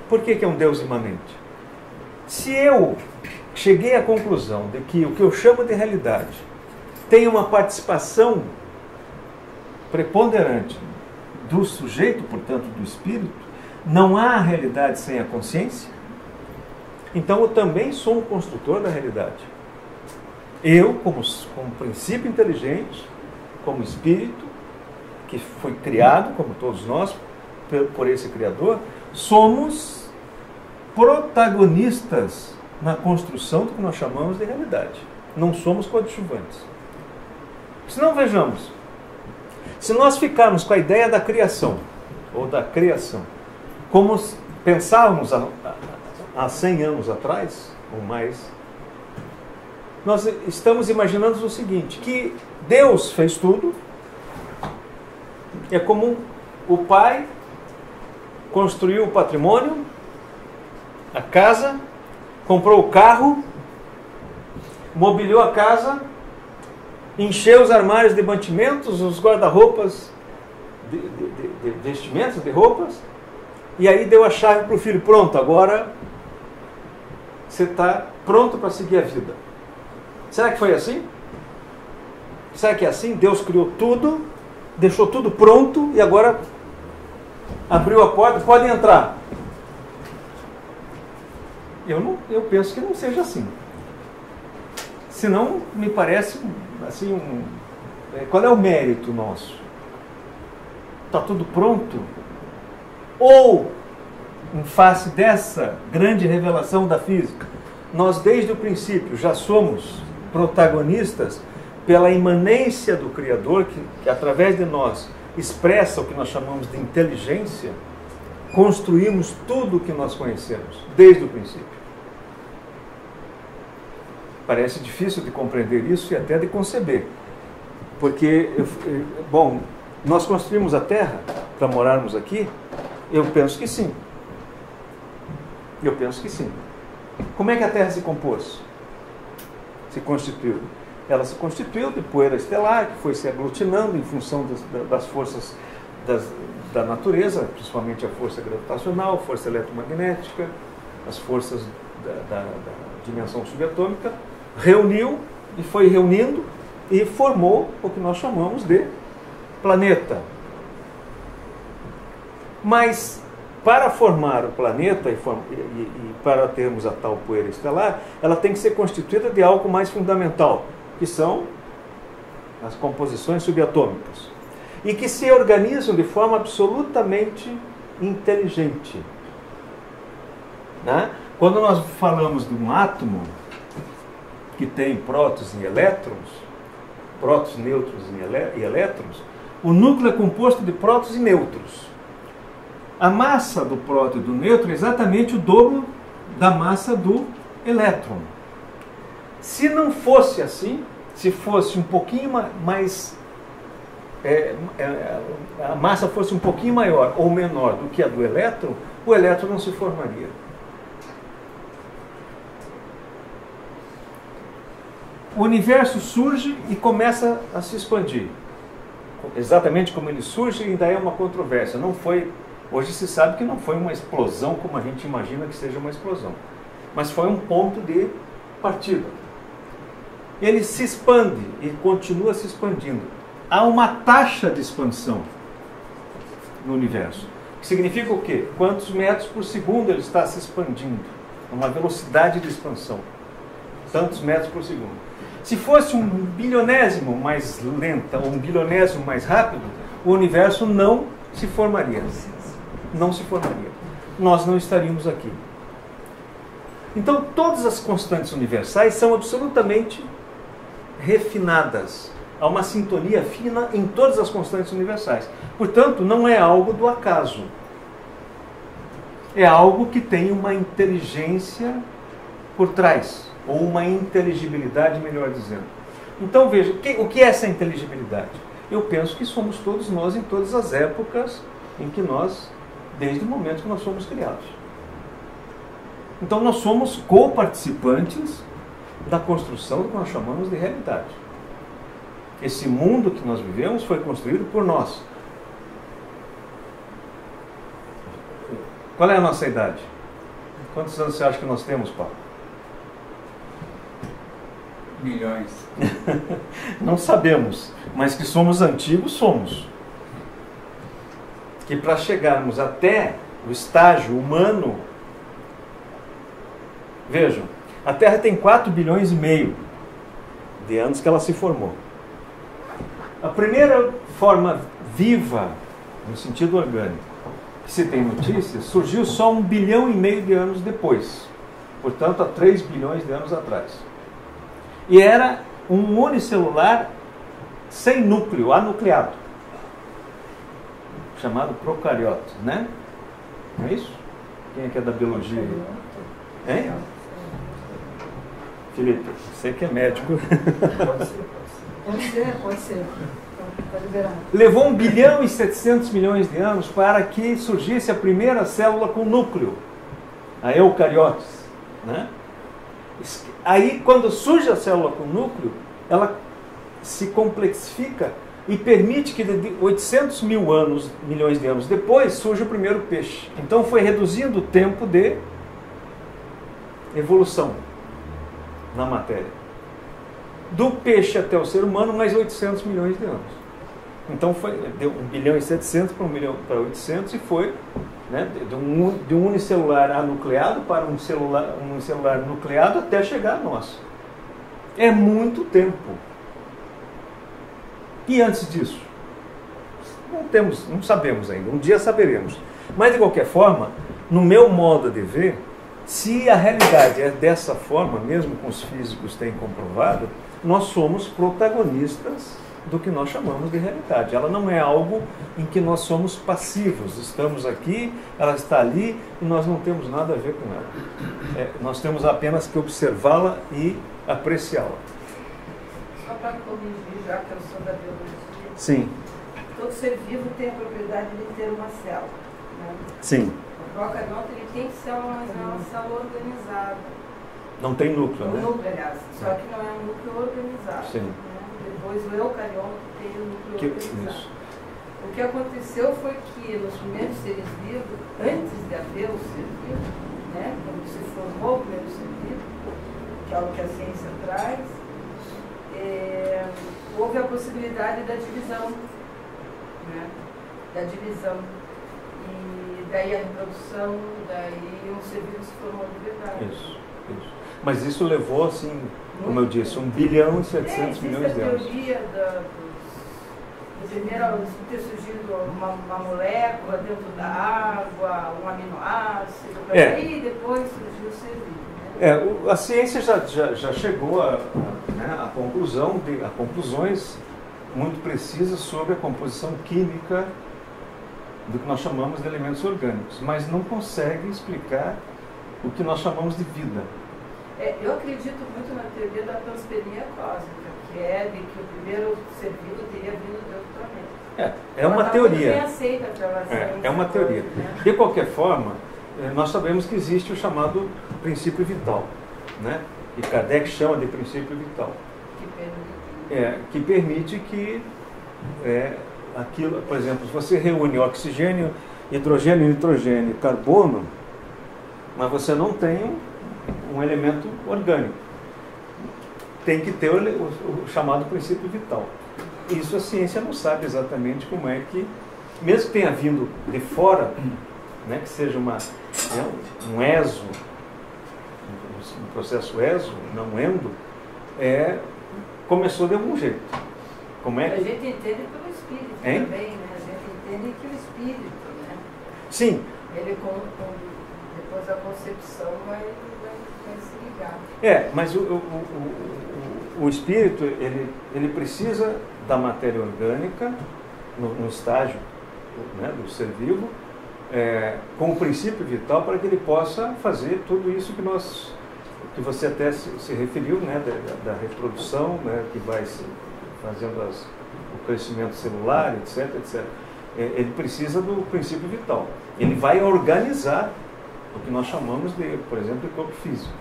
Por que, que é um Deus imanente? Se eu cheguei à conclusão de que o que eu chamo de realidade tem uma participação preponderante do sujeito, portanto, do espírito, não há realidade sem a consciência, então eu também sou um construtor da realidade. Eu, como, como princípio inteligente, como espírito, que foi criado, como todos nós, por, esse Criador, somos protagonistas na construção do que nós chamamos de realidade. Não somos coadjuvantes. Se não vejamos, se nós ficarmos com a ideia da criação, ou da criação, como pensávamos há, há 100 anos atrás, ou mais, nós estamos imaginando o seguinte, que Deus fez tudo, é como o pai construiu o patrimônio, a casa, comprou o carro, mobiliou a casa, encheu os armários de mantimentos, os guarda-roupas de, de, de, de, vestimentos, de roupas, e aí deu a chave para o filho: pronto, agora você está pronto para seguir a vida. Será que foi assim? Será que é assim? Deus criou tudo, deixou tudo pronto e agora abriu a porta, pode entrar. Eu, não, eu penso que não seja assim. Senão, me parece assim, um, é, qual é o mérito nosso? Está tudo pronto? Ou, em face dessa grande revelação da física, nós desde o princípio já somos protagonistas pela imanência do Criador, que, que através de nós expressa o que nós chamamos de inteligência, construímos tudo o que nós conhecemos, desde o princípio. Parece difícil de compreender isso e até de conceber. Porque, bom, nós construímos a Terra para morarmos aqui? Eu penso que sim. Eu penso que sim. Como é que a Terra se compôs? Se constituiu? Ela se constituiu de poeira estelar, que foi se aglutinando em função das, das forças das, da natureza, principalmente a força gravitacional, força eletromagnética, as forças da, da, da dimensão subatômica, reuniu e foi reunindo e formou o que nós chamamos de planeta. Mas para formar o planeta e, e, e, para termos a tal poeira estelar, ela tem que ser constituída de algo mais fundamental, que são as composições subatômicas. E que se organizam de forma absolutamente inteligente. Né? Quando nós falamos de um átomo que tem prótons e elétrons, prótons, nêutrons e elétrons, o núcleo é composto de prótons e nêutrons. A massa do próton e do nêutron é exatamente o dobro da massa do elétron. Se não fosse assim, se fosse um pouquinho mais. É, é, a massa fosse um pouquinho maior ou menor do que a do elétron, o elétron não se formaria. O universo surge e começa a se expandir exatamente como ele surge ainda é uma controvérsia. Não foi, hoje se sabe que não foi uma explosão como a gente imagina que seja uma explosão, mas foi um ponto de partida. Ele se expande e continua se expandindo. Há uma taxa de expansão no universo. Que significa o quê? Quantos metros por segundo ele está se expandindo? Uma velocidade de expansão. Tantos metros por segundo. Se fosse um bilionésimo mais lenta ou um bilionésimo mais rápido, o universo não se formaria. Não se formaria. Nós não estaríamos aqui. Então, todas as constantes universais são absolutamente refinadas. Há uma sintonia fina em todas as constantes universais. Portanto, não é algo do acaso. É algo que tem uma inteligência por trás ou uma inteligibilidade, melhor dizendo. Então veja, o que é essa inteligibilidade? Eu penso que somos todos nós em todas as épocas em que nós, desde o momento que nós fomos criados. Então nós somos co-participantes da construção do que nós chamamos de realidade. Esse mundo que nós vivemos foi construído por nós. Qual é a nossa idade? Quantos anos você acha que nós temos, Paulo?
Milhões.
Não sabemos, mas que somos antigos, somos. Que para chegarmos até o estágio humano, vejam, a Terra tem 4 bilhões e meio de anos que ela se formou. A primeira forma viva, no sentido orgânico, que se tem notícias, surgiu só um bilhão e meio de anos depois. Portanto, há 3 bilhões de anos atrás. E era um unicelular sem núcleo, anucleado, chamado procariota, né? Não é isso? Quem é que é da biologia? Hein? Felipe, você que é médico.
Pode ser, pode ser. Pode ser,
Levou 1 bilhão e 700 milhões de anos para que surgisse a primeira célula com núcleo, a eucariotes. Né? Aí, quando surge a célula com núcleo, ela se complexifica e permite que de 800 mil anos, milhões de anos depois, surja o primeiro peixe. Então foi reduzindo o tempo de evolução na matéria. Do peixe até o ser humano, mais 800 milhões de anos. Então foi, deu 1 bilhão e 700 para 1 milhão para 800 e foi né, de, um, de um unicelular anucleado para um celular, um celular nucleado até chegar a nós. É muito tempo. E antes disso? Não temos, não sabemos ainda. Um dia saberemos. Mas, de qualquer forma, no meu modo de ver, se a realidade é dessa forma, mesmo com os físicos têm comprovado, nós somos protagonistas do que nós chamamos de realidade. Ela não é algo em que nós somos passivos. Estamos aqui, ela está ali e nós não temos nada a ver com ela. É, nós temos apenas que observá-la e apreciá-la.
Só para corrigir, já que eu sou da biologia.
Sim.
Todo ser vivo tem a propriedade de ter uma célula. Né?
Sim.
O procarionte ele tem que ser uma, uma célula organizada.
Não tem núcleo,
um
né?
núcleo, aliás. Só que não é um núcleo organizado.
Sim.
Né? Depois o eucarionte tem o núcleo
Que,
organizado.
isso.
O que aconteceu foi que nos primeiros seres vivos, antes de haver o ser vivo, né, quando se formou o primeiro ser vivo, que é o que a ciência traz, é, houve a possibilidade da divisão, né, da divisão. E daí a reprodução, daí um ser vivo se formou de verdade.
Isso, isso. Mas isso levou, assim, como eu
Muito
disse,
tempo.
1 bilhão e
É,
700
existe
milhões
a
de anos.
teoria da, primeiro ter surgido uma, uma molécula dentro da água, um aminoácido,
É.
aí depois surgiu o ser vivo. Né?
É, a ciência já, já, já chegou a, a, né, a conclusão de, a conclusões muito precisas sobre a composição química do que nós chamamos de elementos orgânicos, mas não consegue explicar o que nós chamamos de vida.
É, eu acredito muito na teoria da panspermia cósmica, que é de que o primeiro ser vivo teria vindo de outro planeta.
É, é uma
Ela bem
teoria.
aceita pela
É, é uma teoria.
né?
De qualquer forma, eh, nós sabemos que existe o chamado princípio vital, né? E Kardec chama de princípio vital.
Que permite.
É, que permite que é, aquilo, por exemplo, se você reúne oxigênio, hidrogênio, nitrogênio e carbono, mas você não tem um, elemento orgânico. Tem que ter o, o- chamado princípio vital. Isso a ciência não sabe exatamente como é que, mesmo que tenha vindo de fora, né, que seja uma, né, um ESO, um, processo ESO, não endo, é, começou de algum jeito. Como é
A
que...
gente entende pelo
Hein?
também, né? A gente entende que o espírito, né?
Sim,
Ele com, com- depois da concepção vai, vai, vai se ligar.
é, mas o, o, o, o, o espírito, ele, ele precisa da matéria orgânica no, no estágio né, do ser vivo, é, com o princípio vital para que ele possa fazer tudo isso que nós que você até se, se referiu, né, da, da reprodução, né, que vai se fazendo as, o crescimento celular, etc, etc. É, ele precisa do princípio vital. Ele vai organizar o que nós chamamos de, por exemplo, de corpo físico.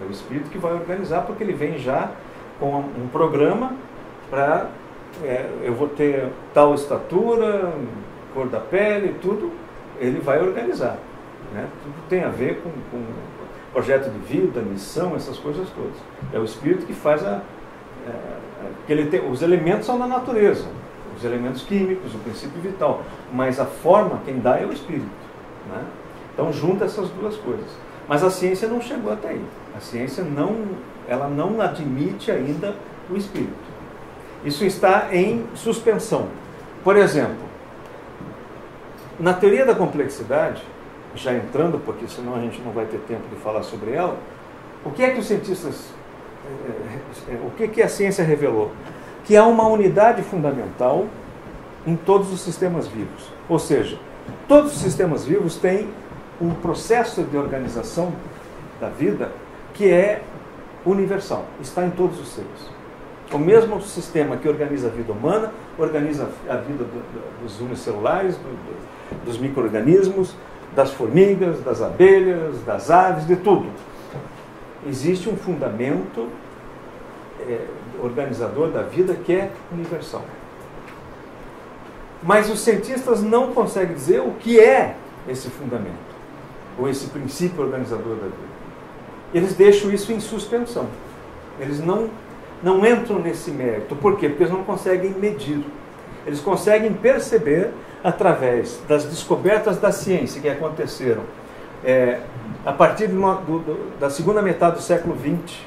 É o espírito que vai organizar, porque ele vem já com um programa para é, eu vou ter tal estatura, cor da pele, tudo, ele vai organizar. Né? Tudo tem a ver com, com projeto de vida, missão, essas coisas todas. É o espírito que faz a. é, que ele tem, os elementos são da natureza, os elementos químicos, o princípio vital, mas a forma, quem dá é o espírito. Né? Então junta essas duas coisas. Mas a ciência não chegou até aí. A ciência não, ela não admite ainda o espírito. Isso está em suspensão. Por exemplo, na teoria da complexidade, já entrando, porque senão a gente não vai ter tempo de falar sobre ela, o que é que os cientistas, o que, que a ciência revelou? Que há uma unidade fundamental em todos os sistemas vivos. Ou seja, todos os sistemas vivos têm um processo de organização da vida que é universal, está em todos os seres. O mesmo sistema que organiza a vida humana, organiza a vida do, do, dos unicelulares, do, dos micro-organismos, das formigas, das abelhas, das aves, de tudo. Existe um fundamento é, organizador da vida que é universal. Mas os cientistas não conseguem dizer o que é esse fundamento, ou esse princípio organizador da vida. Eles deixam isso em suspensão. Eles não, não entram nesse mérito. Por quê? Porque eles não conseguem medir. Eles conseguem perceber através das descobertas da ciência que aconteceram é, a partir uma, do, do, da segunda metade do século XX,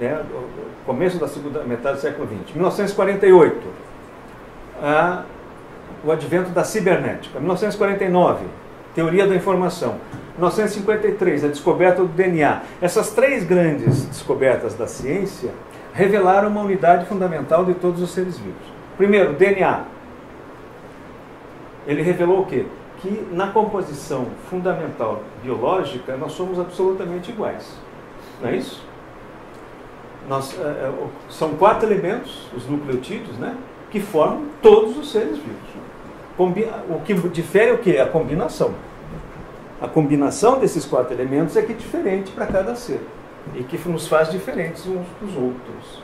né, começo da segunda metade do século XX, 1948, a, o advento da cibernética. 1949, teoria da informação. 1953, a descoberta do DNA. Essas três grandes descobertas da ciência revelaram uma unidade fundamental de todos os seres vivos. Primeiro, DNA. Ele revelou o quê? Que na composição fundamental biológica nós somos absolutamente iguais. Não é isso? Nós, é, é, são quatro elementos, os nucleotídeos, né, que formam todos os seres vivos. O que difere é o que? A combinação. A combinação desses quatro elementos é que é diferente para cada ser e que nos faz diferentes uns dos outros.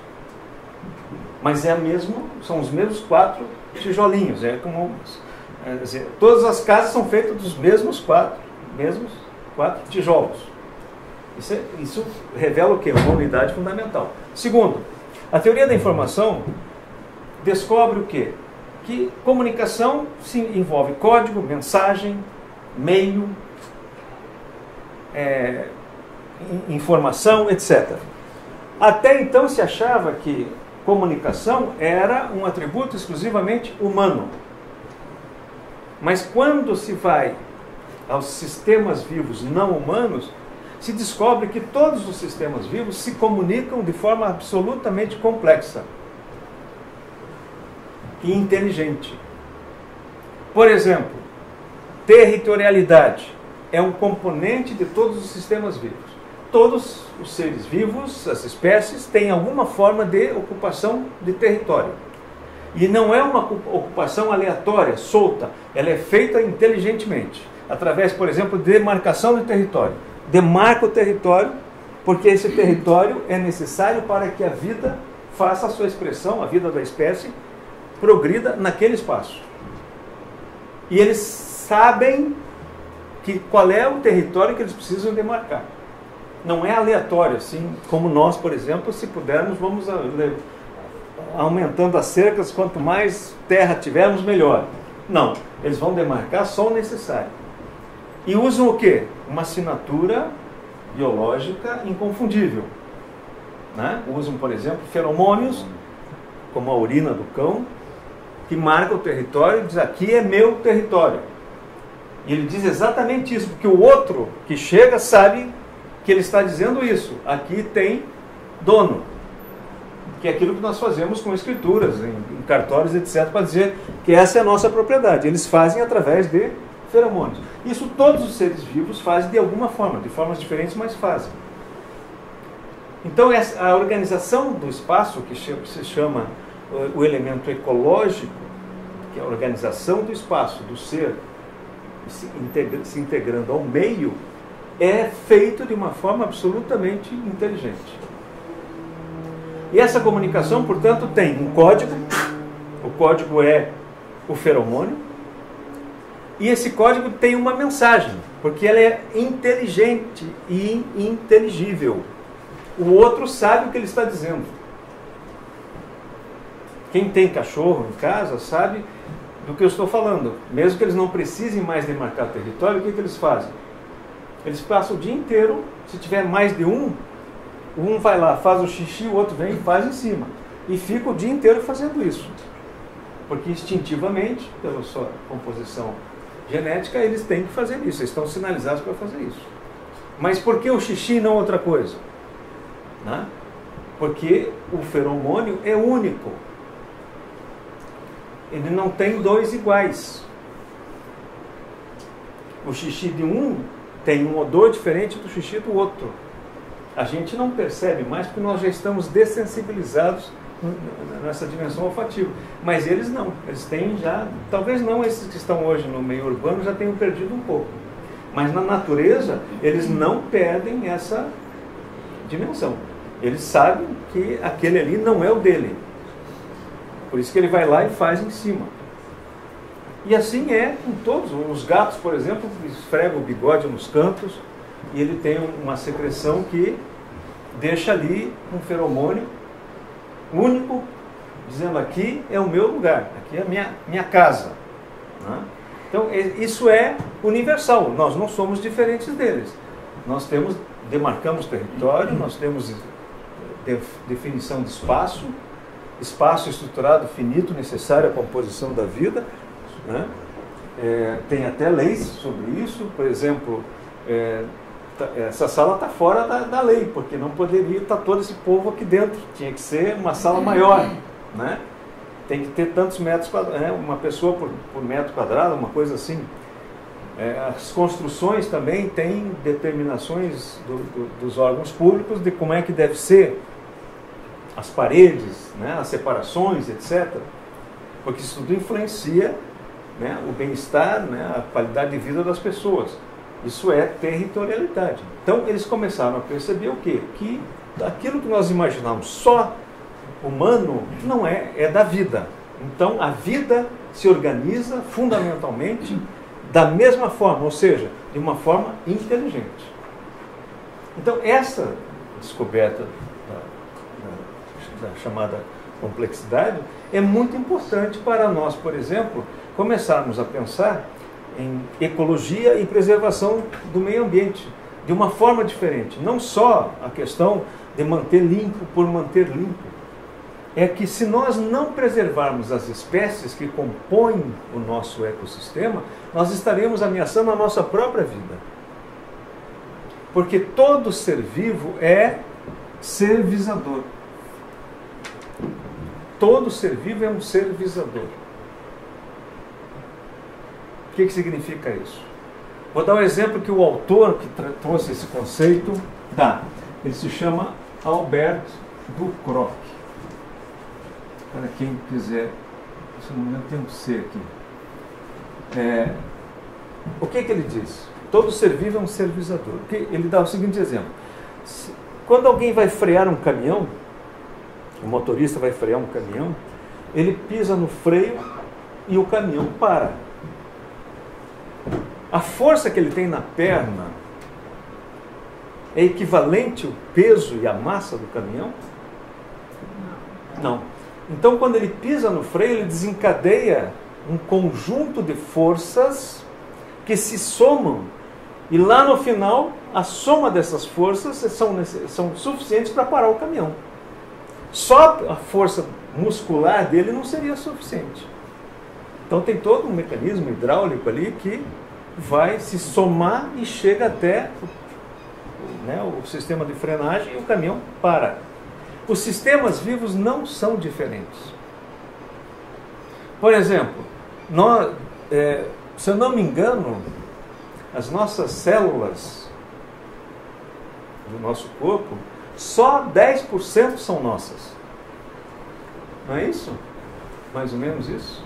Mas é a mesma, são os mesmos quatro tijolinhos. É como é, dizer, todas as casas são feitas dos mesmos quatro, mesmos quatro tijolos. Isso, é, isso revela o que? Uma unidade fundamental. Segundo, a teoria da informação descobre o quê? Que comunicação se envolve código, mensagem, meio, é, informação, etc. Até então se achava que comunicação era um atributo exclusivamente humano. Mas quando se vai aos sistemas vivos não humanos, se descobre que todos os sistemas vivos se comunicam de forma absolutamente complexa e inteligente. Por exemplo, territorialidade é um componente de todos os sistemas vivos. Todos os seres vivos, as espécies, têm alguma forma de ocupação de território. E não é uma ocupação aleatória, solta, ela é feita inteligentemente, através, por exemplo, de demarcação de território. Demarca o território, porque esse território é necessário para que a vida faça a sua expressão, a vida da espécie, progrida naquele espaço. E eles sabem que qual é o território que eles precisam demarcar. Não é aleatório, assim como nós, por exemplo, se pudermos, vamos aumentando as cercas, quanto mais terra tivermos, melhor. Não, eles vão demarcar só o necessário. E usam o quê? Uma assinatura biológica inconfundível. Né? Usam, por exemplo, feromônios, como a urina do cão, que marca o território e diz aqui é meu território. E ele diz exatamente isso, porque o outro que chega sabe que ele está dizendo isso. Aqui tem dono. Que é aquilo que nós fazemos com escrituras, em, cartórios, etc., para dizer que essa é a nossa propriedade. Eles fazem através de feromônios. Isso todos os seres vivos fazem de alguma forma, de formas diferentes, mas fazem. Então, a organização do espaço, que se chama o elemento ecológico, que é a organização do espaço, do ser, se integrando ao meio, é feito de uma forma absolutamente inteligente. E essa comunicação, portanto, tem um código, o código é o feromônio, e esse código tem uma mensagem, porque ela é inteligente e inteligível. O outro sabe o que ele está dizendo. Quem tem cachorro em casa sabe do que eu estou falando. Mesmo que eles não precisem mais demarcar território, o que, que eles fazem? Eles passam o dia inteiro, se tiver mais de um, um vai lá, faz o xixi, o outro vem e faz em cima. E fica o dia inteiro fazendo isso. Porque instintivamente, pela sua composição genética, eles têm que fazer isso, eles estão sinalizados para fazer isso. Mas por que o xixi e não outra coisa? Né? Porque o feromônio é único ele não tem dois iguais. O xixi de um tem um odor diferente do xixi do outro. A gente não percebe mais porque nós já estamos dessensibilizados nessa dimensão olfativa. Mas eles não, eles têm já, talvez não esses que estão hoje no meio urbano já tenham perdido um pouco. Mas na natureza, eles não perdem essa dimensão. Eles sabem que aquele ali não é o dele. Por isso que ele vai lá e faz em cima. E assim é com todos. Os gatos, por exemplo, esfregam o bigode nos cantos e ele tem uma secreção que deixa ali um feromônio único, dizendo aqui é o meu lugar, aqui é a minha, minha casa. Né? Então, isso é universal, nós não somos diferentes deles. Nós temos, demarcamos território, nós temos definição de espaço, espaço estruturado finito necessário à composição da vida, Né? É, tem até leis sobre isso, por exemplo, é, essa sala está fora da, da lei, porque não poderia estar todo esse povo aqui dentro, tinha que ser uma sala maior. Né? Tem que ter tantos metros quadrados, né? uma pessoa por, por metro quadrado, uma coisa assim. É, as construções também têm determinações do- do- dos órgãos públicos de como é que deve ser as paredes, né, as separações, etc. Porque isso tudo influencia né, o bem-estar, né, a qualidade de vida das pessoas. Isso é territorialidade. Então eles começaram a perceber o quê? Que aquilo que nós imaginamos só humano não é, é da vida. Então a vida se organiza fundamentalmente da mesma forma, ou seja, de uma forma inteligente. Então essa descoberta da, da- da chamada complexidade é muito importante para nós, por exemplo, começarmos a pensar em ecologia e preservação do meio ambiente de uma forma diferente. Não só a questão de manter limpo por manter limpo. É que se nós não preservarmos as espécies que compõem o nosso ecossistema, nós estaremos ameaçando a nossa própria vida. Porque todo ser vivo é servizador. Todo ser vivo é um servizador. O que, que significa isso? Vou dar um exemplo que o autor que trouxe esse conceito dá. Ele se chama Albert Ducroc. Para quem quiser, se não me engano, tem um C aqui. É, o que, que ele diz? Todo ser vivo é um servizador. Que ele dá o seguinte exemplo: quando alguém vai frear um caminhão, o motorista vai frear um caminhão, ele pisa no freio e o caminhão para. A força que ele tem na perna é equivalente ao peso e a massa do caminhão? Não. Então, quando ele pisa no freio, ele desencadeia um conjunto de forças que se somam. E lá no final, a soma dessas forças são, são suficientes para parar o caminhão. Só a força muscular dele não seria suficiente. Então tem todo um mecanismo hidráulico ali que vai se somar e chega até né, o sistema de frenagem e o caminhão para. Os sistemas vivos não são diferentes. Por exemplo, nós, é, se eu não me engano, as nossas células do nosso corpo, só 10% são nossas. Não é isso? Mais ou menos isso?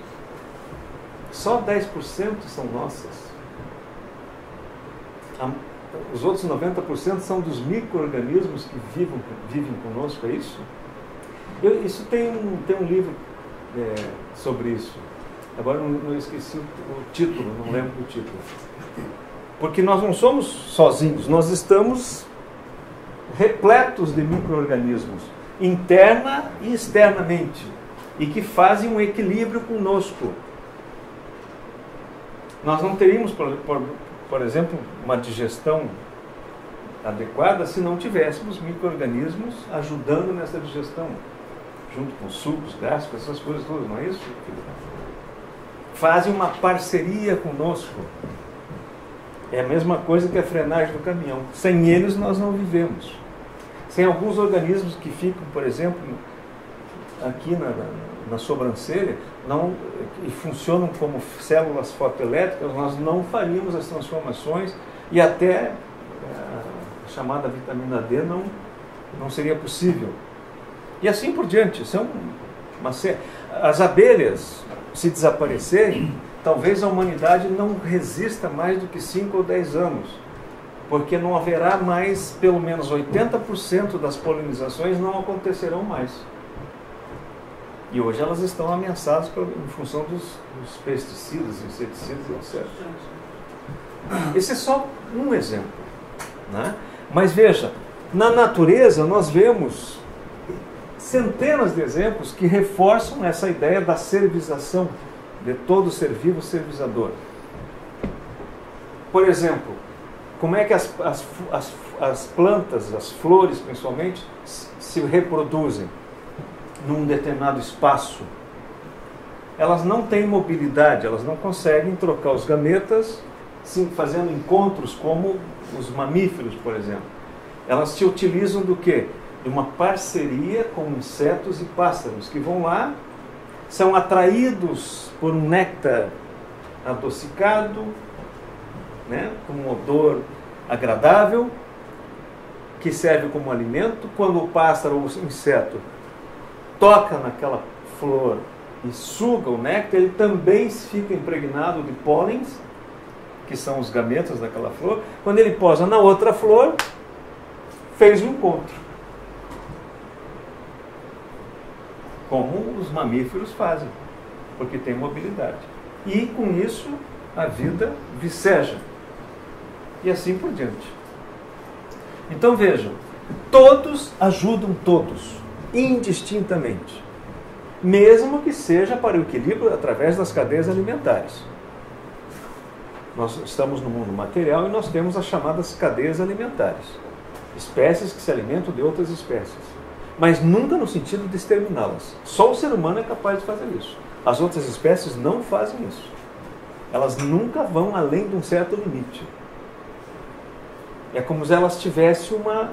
Só 10% são nossas. Os outros 90% são dos micro-organismos que vivem, vivem conosco, é isso? Eu, isso tem um, tem um livro é, sobre isso. Agora não esqueci o, o título, não lembro do título. Porque nós não somos sozinhos, nós estamos repletos de micro-organismos, interna e externamente, e que fazem um equilíbrio conosco. Nós não teríamos, por, por, por exemplo, uma digestão adequada se não tivéssemos micro-organismos ajudando nessa digestão, junto com sucos, gástricos, essas coisas todas, não é isso? Fazem uma parceria conosco. É a mesma coisa que a frenagem do caminhão. Sem eles nós não vivemos. Sem alguns organismos que ficam, por exemplo, aqui na, na, sobrancelha, não, e funcionam como células fotoelétricas, nós não faríamos as transformações e até eh, a chamada vitamina D não, não seria possível. E assim por diante. São uma sé- As abelhas, se desaparecerem, talvez a humanidade não resista mais do que 5 ou 10 anos, porque não haverá mais, pelo menos 80% das polinizações não acontecerão mais. E hoje elas estão ameaçadas em função dos, dos pesticidas, inseticidas, etc. Esse é só um exemplo. Né? Mas veja, na natureza nós vemos centenas de exemplos que reforçam essa ideia da servização, de todo ser vivo servizador. Por exemplo, como é que as, as, as, as plantas, as flores principalmente, se reproduzem num determinado espaço? elas não têm mobilidade, elas não conseguem trocar os gametas sim, fazendo encontros como os mamíferos, por exemplo. Elas se utilizam do quê? De uma parceria com insetos e pássaros que vão lá, são atraídos por um néctar adocicado, né, com um odor agradável, que serve como alimento. Quando o pássaro ou o inseto toca naquela flor e suga o néctar, ele também fica impregnado de pólens, que são os gametas daquela flor. Quando ele posa na outra flor, fez o um encontro. Como os mamíferos fazem, porque tem mobilidade. E com isso a vida viceja. E assim por diante. Então vejam, todos ajudam todos, indistintamente mesmo que seja para o equilíbrio através das cadeias alimentares. Nós estamos no mundo material e nós temos as chamadas cadeias alimentares espécies que se alimentam de outras espécies. Mas nunca no sentido de exterminá-las. Só o ser humano é capaz de fazer isso. As outras espécies não fazem isso. Elas nunca vão além de um certo limite. É como se elas tivessem uma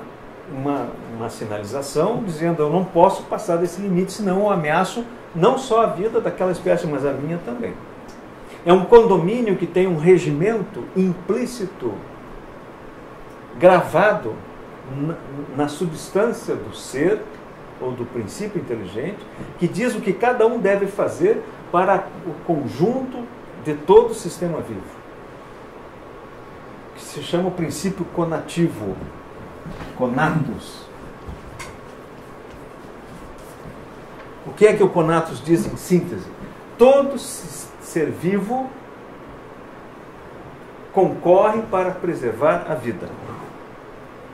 uma, uma sinalização dizendo eu não posso passar desse limite, senão eu ameaço não só a vida daquela espécie, mas a minha também. É um condomínio que tem um regimento implícito, gravado na, na substância do ser ou do princípio inteligente, que diz o que cada um deve fazer para o conjunto de todo o sistema vivo. Que se chama o princípio conativo conatos. O que é que o conatos diz em síntese? Todo ser vivo concorre para preservar a vida.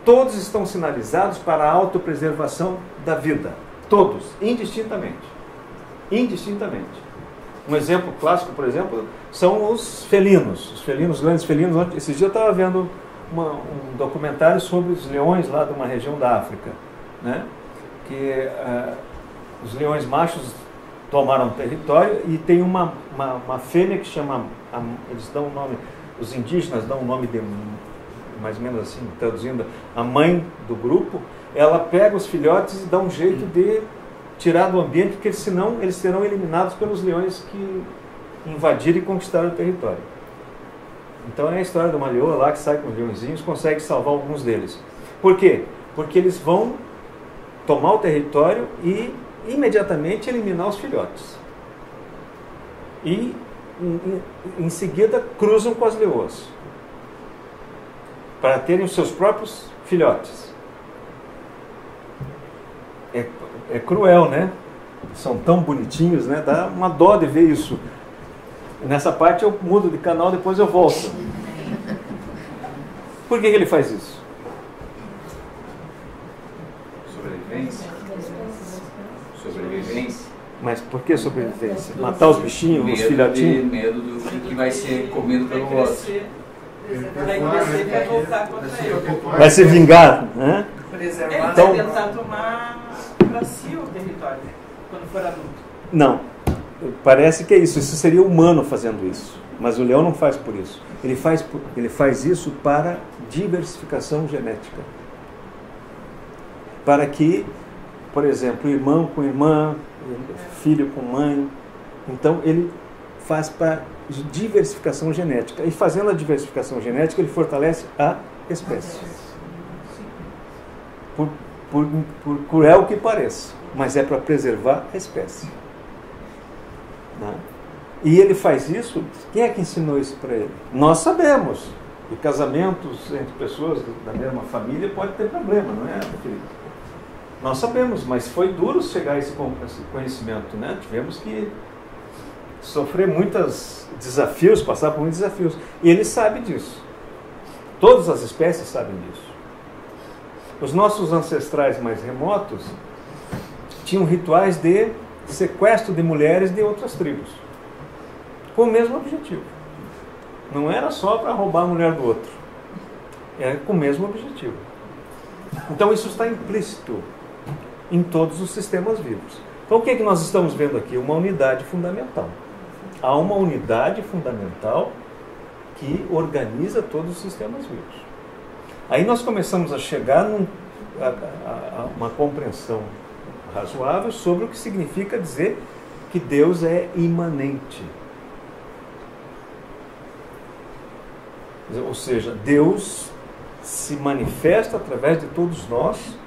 Todos estão sinalizados para a autopreservação da vida. Todos, indistintamente. Indistintamente. Um exemplo clássico, por exemplo, são os felinos. Os felinos, grandes felinos. Esse dia eu estava vendo uma, um documentário sobre os leões lá de uma região da África, né? que uh, os leões machos tomaram território e tem uma, uma, uma fêmea que chama, eles dão o um nome, os indígenas dão o um nome de, mais ou menos assim, traduzindo, a mãe do grupo, ela pega os filhotes e dá um jeito de tirar do ambiente, porque senão eles serão eliminados pelos leões que invadirem e conquistaram o território. Então é a história de uma leoa lá que sai com os leõezinhos, consegue salvar alguns deles. Por quê? Porque eles vão tomar o território e imediatamente eliminar os filhotes. E em, em seguida cruzam com as leoas para terem os seus próprios filhotes. É, é cruel, né? São tão bonitinhos, né? Dá uma dó de ver isso Nessa parte eu mudo de canal, depois eu volto. Por que, que ele faz isso?
Sobrevivência. Sobrevivência.
Mas por que sobrevivência? Matar os bichinhos, medo os filhotinhos?
De, medo do que vai ser comido pelo outro.
Vai crescer vai voltar contra ele.
Vai se vingar, né?
Preservar. Então, vai tentar tomar para si o território, quando for adulto.
Não parece que é isso. Isso seria humano fazendo isso. Mas o leão não faz por isso. Ele faz, ele faz isso para diversificação genética. Para que, por exemplo, irmão com irmã, filho com mãe. Então, ele faz para diversificação genética. E fazendo a diversificação genética, ele fortalece a espécie. Por, por, por cruel que pareça, mas é para preservar a espécie. Né? E ele faz isso, quem é que ensinou isso para ele? Nós sabemos que casamentos entre pessoas da mesma família pode ter problema, não é, Felipe? Nós sabemos, mas foi duro chegar a esse conhecimento, né? Tivemos que sofrer muitos desafios, passar por muitos desafios. E ele sabe disso. Todas as espécies sabem disso. Os nossos ancestrais mais remotos tinham rituais de sequestro de mulheres de outras tribos, com o mesmo objetivo. Não era só para roubar a mulher do outro, era com o mesmo objetivo. Então isso está implícito em todos os sistemas vivos. Então o que, é que nós estamos vendo aqui? Uma unidade fundamental. há uma unidade fundamental que organiza todos os sistemas vivos. Aí nós começamos a chegar num, a, a, a uma compreensão razoável sobre o que significa dizer que Deus é imanente. Ou seja, Deus se manifesta através de todos nós,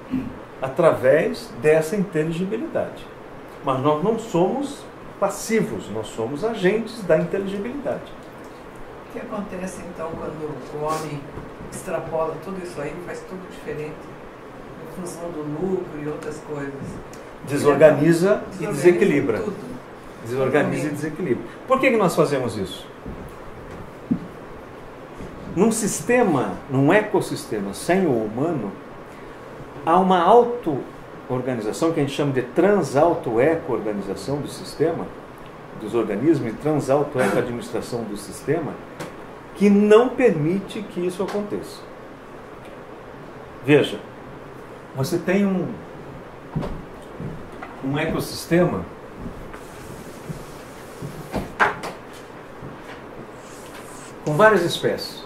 através dessa inteligibilidade. Mas nós não somos passivos, nós somos agentes da inteligibilidade.
O que acontece então quando o homem extrapola tudo isso aí, faz tudo diferente, função do lucro e outras coisas?
Desorganiza, e desequilibra.
Tudo.
Desorganiza e desequilibra. Por que, que nós fazemos isso? Num sistema, num ecossistema sem o humano, há uma auto-organização que a gente chama de trans-auto-eco-organização do sistema, dos organismos, e trans-auto-eco-administração do sistema, que não permite que isso aconteça. Veja, você tem um, um ecossistema com várias espécies.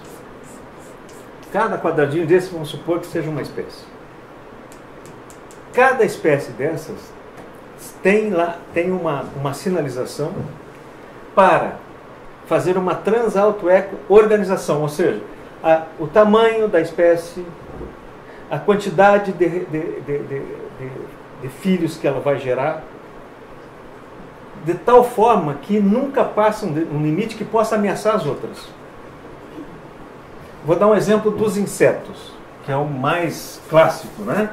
Cada quadradinho desse, vamos supor que seja uma espécie. Cada espécie dessas tem lá tem uma, uma sinalização para fazer uma transalto-eco organização, ou seja, a, o tamanho da espécie, a quantidade de, de, de, de, filhos que ela vai gerar, de tal forma que nunca passa um, um limite que possa ameaçar as outras. Vou dar um exemplo dos insetos, que é o mais clássico, né?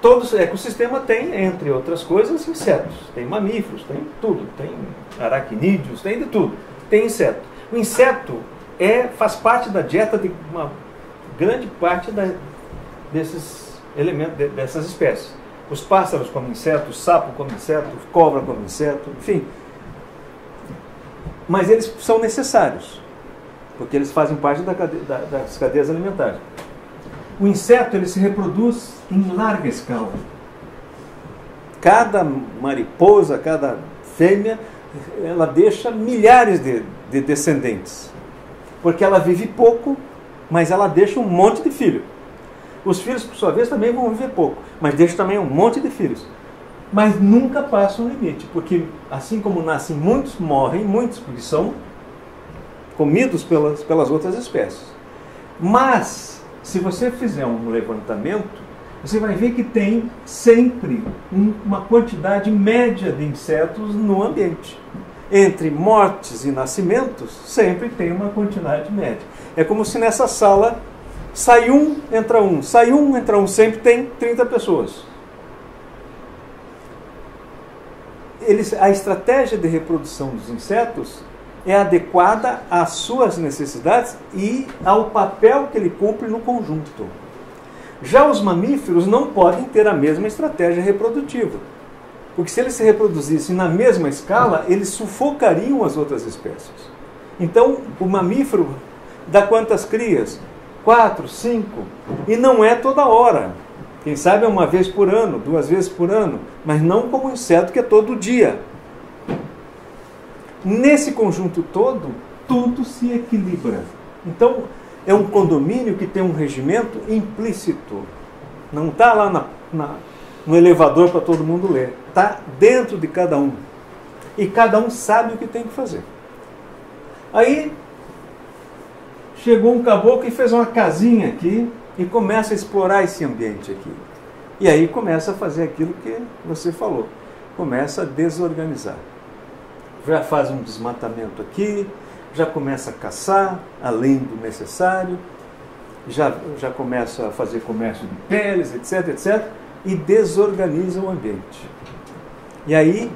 Todo ecossistema tem, entre outras coisas, insetos. Tem mamíferos, tem tudo. Tem aracnídeos, tem de tudo. Tem inseto. O inseto é, faz parte da dieta de uma grande parte da, desses elementos, dessas espécies. Os pássaros comem inseto, o sapo come inseto, cobra come inseto, enfim. Mas eles são necessários porque eles fazem parte da cade da, das cadeias alimentares. O inseto ele se reproduz em larga escala. Cada mariposa, cada fêmea, ela deixa milhares de, de descendentes. Porque ela vive pouco, mas ela deixa um monte de filhos. Os filhos, por sua vez, também vão viver pouco, mas deixa também um monte de filhos. Mas nunca passa um limite, porque assim como nascem muitos, morrem muitos, porque são comidos pelas, pelas outras espécies. Mas, se você fizer um levantamento, você vai ver que tem sempre um, uma quantidade média de insetos no ambiente. Entre mortes e nascimentos, sempre tem uma quantidade média. É como se nessa sala sai um, entra um, sai um, entra um, sempre tem 30 pessoas. Eles, a estratégia de reprodução dos insetos é adequada às suas necessidades e ao papel que ele cumpre no conjunto. Já os mamíferos não podem ter a mesma estratégia reprodutiva. Porque se eles se reproduzissem na mesma escala, eles sufocariam as outras espécies. Então, o mamífero dá quantas crias? Quatro, cinco. E não é toda hora. Quem sabe é uma vez por ano, duas vezes por ano, mas não como inseto que é todo dia. Nesse conjunto todo, tudo se equilibra. Então, é um condomínio que tem um regimento implícito. Não está lá na, na, no elevador para todo mundo ler. Está dentro de cada um. E cada um sabe o que tem que fazer. Aí chegou um caboclo e fez uma casinha aqui e começa a explorar esse ambiente aqui. E aí começa a fazer aquilo que você falou. Começa a desorganizar já faz um desmatamento aqui, já começa a caçar além do necessário, já, já começa a fazer comércio de peles, etc, etc, e desorganiza o ambiente. E aí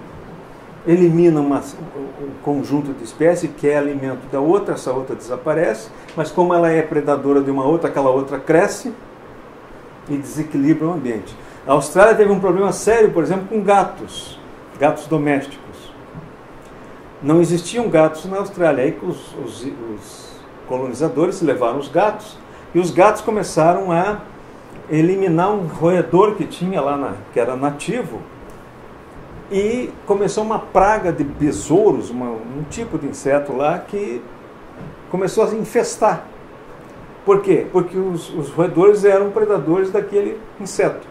elimina uma, um conjunto de espécies que é alimento da outra, essa outra desaparece, mas como ela é predadora de uma outra, aquela outra cresce e desequilibra o ambiente. A Austrália teve um problema sério, por exemplo, com gatos, gatos domésticos não existiam gatos na Austrália. Aí os, os, os colonizadores levaram os gatos e os gatos começaram a eliminar um roedor que tinha lá, na, que era nativo, e começou uma praga de besouros, uma, um tipo de inseto lá que começou a infestar. Por quê? Porque os, os roedores eram predadores daquele inseto.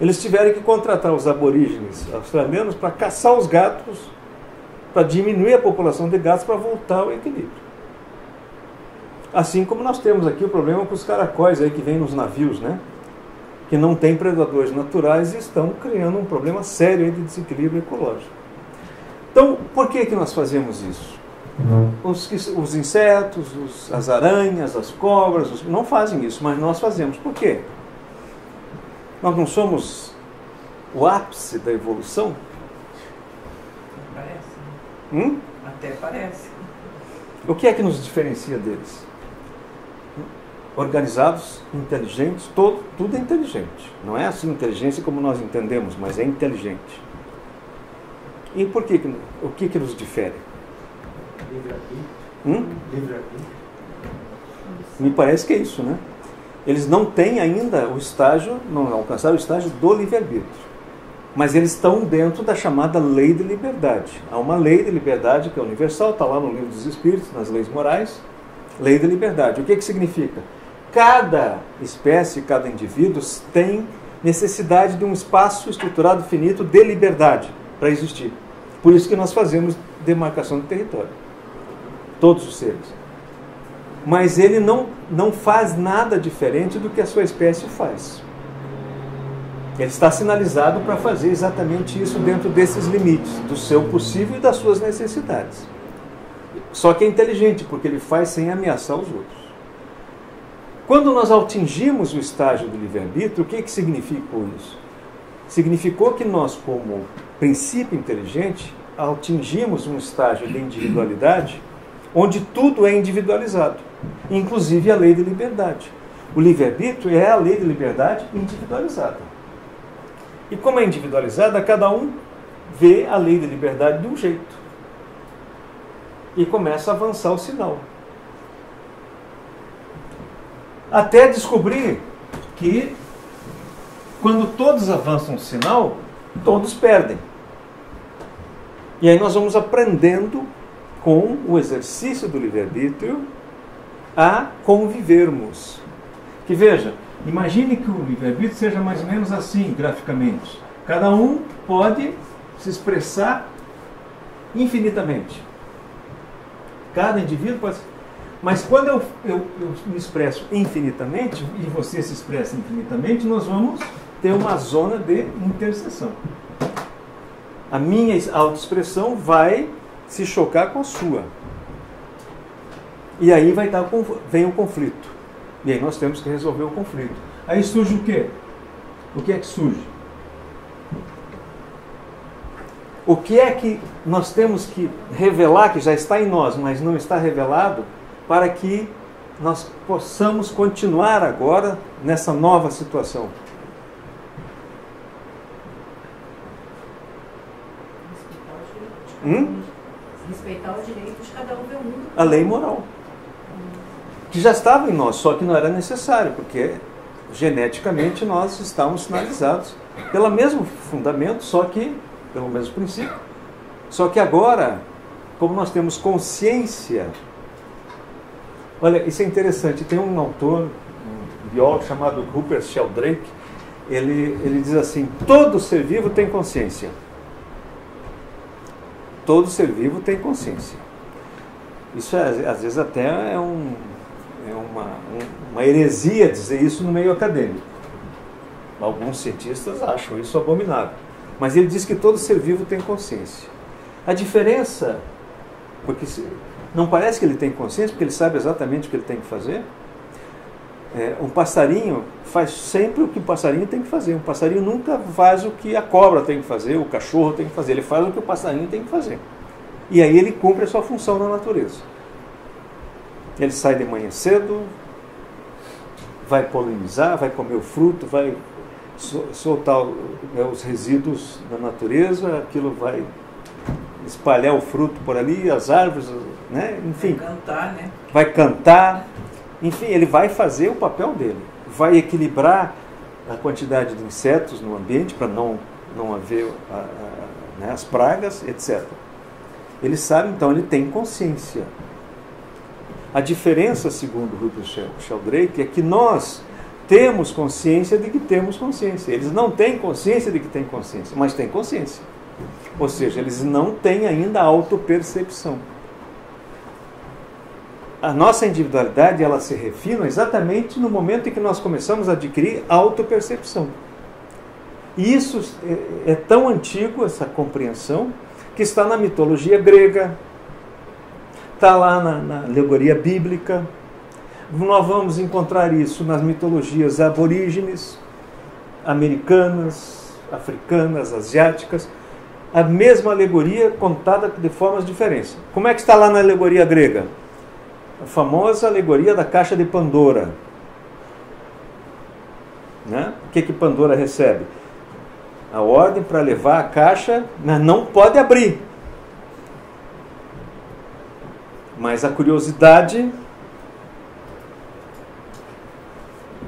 Eles tiveram que contratar os aborígenes australianos para caçar os gatos, para diminuir a população de gatos para voltar ao equilíbrio. Assim como nós temos aqui o problema com os caracóis aí que vêm nos navios, né? Que não têm predadores naturais e estão criando um problema sério de desequilíbrio ecológico. Então, por que, que nós fazemos isso? Os, os insetos, os, as aranhas, as cobras, os, não fazem isso, mas nós fazemos. Por quê? Nós não somos o ápice da evolução?
Parece.
Hum?
Até parece.
O que é que nos diferencia deles? Organizados, inteligentes, todo, tudo é inteligente. Não é assim inteligência como nós entendemos, mas é inteligente. E por que, o que, que nos difere?
Livre-arbítrio.
Hum? Me parece que é isso, né? Eles não têm ainda o estágio, não alcançaram o estágio do livre-arbítrio. Mas eles estão dentro da chamada lei de liberdade. Há uma lei de liberdade que é universal, está lá no livro dos Espíritos, nas leis morais. Lei de liberdade. O que, que significa? Cada espécie, cada indivíduo tem necessidade de um espaço estruturado finito de liberdade para existir. Por isso que nós fazemos demarcação de território. Todos os seres. Mas ele não, não faz nada diferente do que a sua espécie faz. Ele está sinalizado para fazer exatamente isso dentro desses limites, do seu possível e das suas necessidades. Só que é inteligente, porque ele faz sem ameaçar os outros. Quando nós atingimos o estágio do livre-arbítrio, o que, que significou isso? Significou que nós, como princípio inteligente, atingimos um estágio de individualidade onde tudo é individualizado, inclusive a lei de liberdade. O livre-arbítrio é a lei de liberdade individualizada. E como é individualizada, cada um vê a lei de liberdade de um jeito. E começa a avançar o sinal. Até descobrir que quando todos avançam o sinal, todos perdem. E aí nós vamos aprendendo com o exercício do livre-arbítrio a convivermos. Que veja, imagine que o livre-arbítrio seja mais ou menos assim, graficamente. Cada um pode se expressar infinitamente. Cada indivíduo pode. Mas quando eu, eu, eu me expresso infinitamente e você se expressa infinitamente, nós vamos ter uma zona de interseção. A minha autoexpressão vai se chocar com a sua. E aí vai dar, vem o conflito. E aí nós temos que resolver o conflito. Aí surge o quê? O que é que surge? O que é que nós temos que revelar, que já está em nós, mas não está revelado, para que nós possamos continuar agora nessa nova situação? Hum?
Respeitar o direito de cada um ver o mundo.
A lei moral. Que já estava em nós, só que não era necessário, porque geneticamente nós estávamos sinalizados pelo mesmo fundamento, só que pelo mesmo princípio. Só que agora, como nós temos consciência, olha, isso é interessante. Tem um autor, um biólogo chamado Rupert Sheldrake, ele, ele diz assim: todo ser vivo tem consciência. Todo ser vivo tem consciência. Isso é, às vezes até é, um, é uma, um, uma heresia dizer isso no meio acadêmico. Alguns cientistas acham isso abominável. Mas ele diz que todo ser vivo tem consciência. A diferença, porque não parece que ele tem consciência, porque ele sabe exatamente o que ele tem que fazer. É, um passarinho faz sempre o que o passarinho tem que fazer. Um passarinho nunca faz o que a cobra tem que fazer, o cachorro tem que fazer. Ele faz o que o passarinho tem que fazer. E aí ele cumpre a sua função na natureza. Ele sai de manhã cedo, vai polinizar, vai comer o fruto, vai soltar né, os resíduos da natureza, aquilo vai espalhar o fruto por ali, as árvores, né? enfim.
Vai cantar, né?
Vai cantar, enfim, ele vai fazer o papel dele. Vai equilibrar a quantidade de insetos no ambiente para não não haver a, a, né, as pragas, etc. Ele sabe, então, ele tem consciência. A diferença, segundo Rupert Sheldrake, é que nós temos consciência de que temos consciência. Eles não têm consciência de que têm consciência, mas têm consciência. Ou seja, eles não têm ainda autopercepção. A nossa individualidade ela se refina exatamente no momento em que nós começamos a adquirir autopercepção. E isso é, é tão antigo, essa compreensão, que está na mitologia grega, está lá na, na alegoria bíblica, nós vamos encontrar isso nas mitologias aborígenes, americanas, africanas, asiáticas. A mesma alegoria contada de formas diferentes. Como é que está lá na alegoria grega? A famosa alegoria da caixa de Pandora. Né? O que, que Pandora recebe? A ordem para levar a caixa, mas não pode abrir. Mas a curiosidade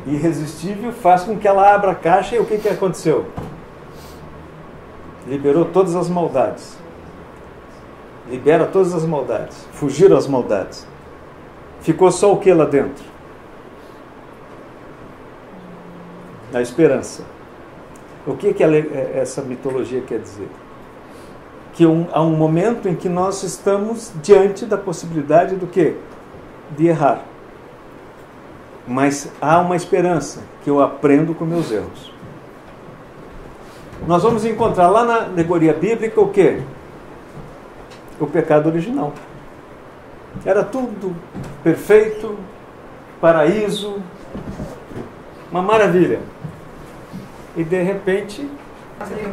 irresistível faz com que ela abra a caixa e o que, que aconteceu? Liberou todas as maldades. Libera todas as maldades. Fugiram as maldades. Ficou só o que lá dentro? A esperança. O que, que é, essa mitologia quer dizer? Que um, há um momento em que nós estamos diante da possibilidade do que? De errar mas há uma esperança que eu aprendo com meus erros. Nós vamos encontrar lá na alegoria bíblica o que? O pecado original. Era tudo perfeito, paraíso, uma maravilha. E de repente.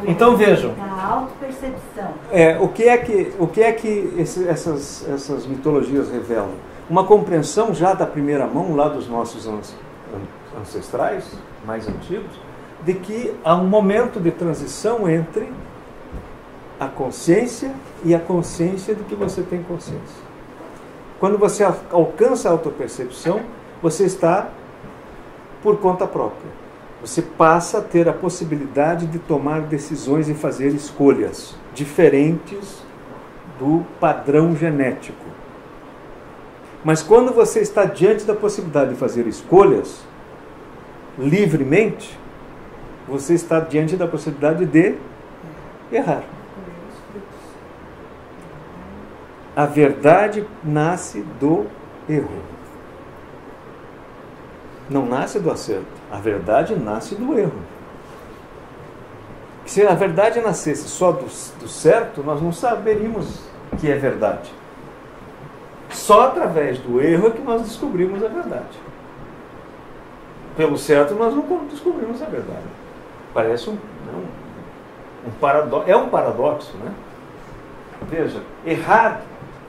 Então vejam.
A autopercepção.
É, o que é que, o que, é que esse, essas, essas mitologias revelam? uma compreensão já da primeira mão, lá dos nossos ancestrais mais antigos, de que há um momento de transição entre a consciência e a consciência de que você tem consciência. Quando você alcança a autopercepção, você está por conta própria. Você passa a ter a possibilidade de tomar decisões e fazer escolhas diferentes do padrão genético. Mas quando você está diante da possibilidade de fazer escolhas livremente, você está diante da possibilidade de errar. A verdade nasce do erro. Não nasce do acerto. A verdade nasce do erro. Se a verdade nascesse só do, do certo, nós não saberíamos que é verdade. Só através do erro é que nós descobrimos a verdade. Pelo certo, nós não descobrimos a verdade. Parece um, né, um, um paradoxo. É um paradoxo, né? Veja, errar,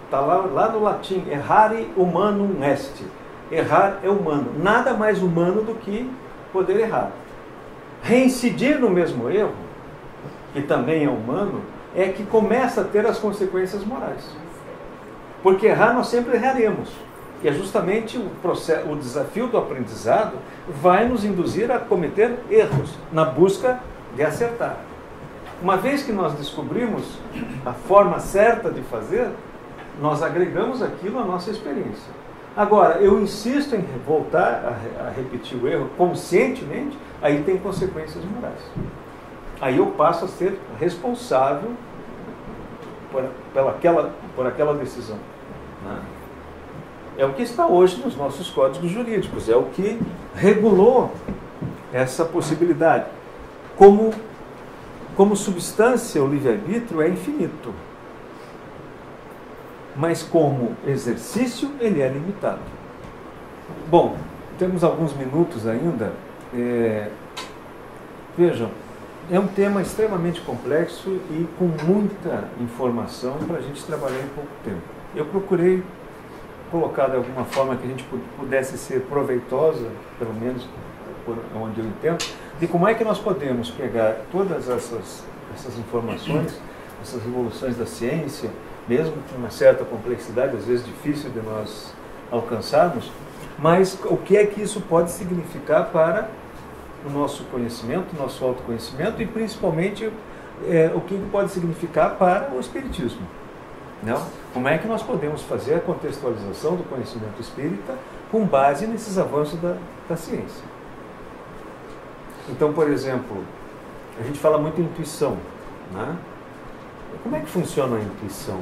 está lá, lá no latim, errare humanum est. Errar é humano. Nada mais humano do que poder errar. Reincidir no mesmo erro, que também é humano, é que começa a ter as consequências morais. Porque errar nós sempre erraremos. E é justamente o, processo, o desafio do aprendizado vai nos induzir a cometer erros na busca de acertar. Uma vez que nós descobrimos a forma certa de fazer, nós agregamos aquilo à nossa experiência. Agora, eu insisto em voltar a, repetir o erro conscientemente, aí tem consequências morais. Aí eu passo a ser responsável por, por, aquela, por aquela decisão. Né? É o que está hoje nos nossos códigos jurídicos, é o que regulou essa possibilidade. Como, como substância, o livre-arbítrio é infinito. Mas como exercício, ele é limitado. Bom, temos alguns minutos ainda. É, vejam, é um tema extremamente complexo e com muita informação para a gente trabalhar em pouco tempo eu procurei colocar de alguma forma que a gente pudesse ser proveitosa, pelo menos por onde eu entendo, de como é que nós podemos pegar todas essas, essas informações, essas revoluções da ciência, mesmo com uma certa complexidade, às vezes difícil de nós alcançarmos, mas o que é que isso pode significar para o nosso conhecimento, nosso autoconhecimento e principalmente é, o que pode significar para o Espiritismo. Não? Como é que nós podemos fazer a contextualização do conhecimento espírita com base nesses avanços da, da ciência? Então, por exemplo, a gente fala muito em intuição. Né? Como é que funciona a intuição?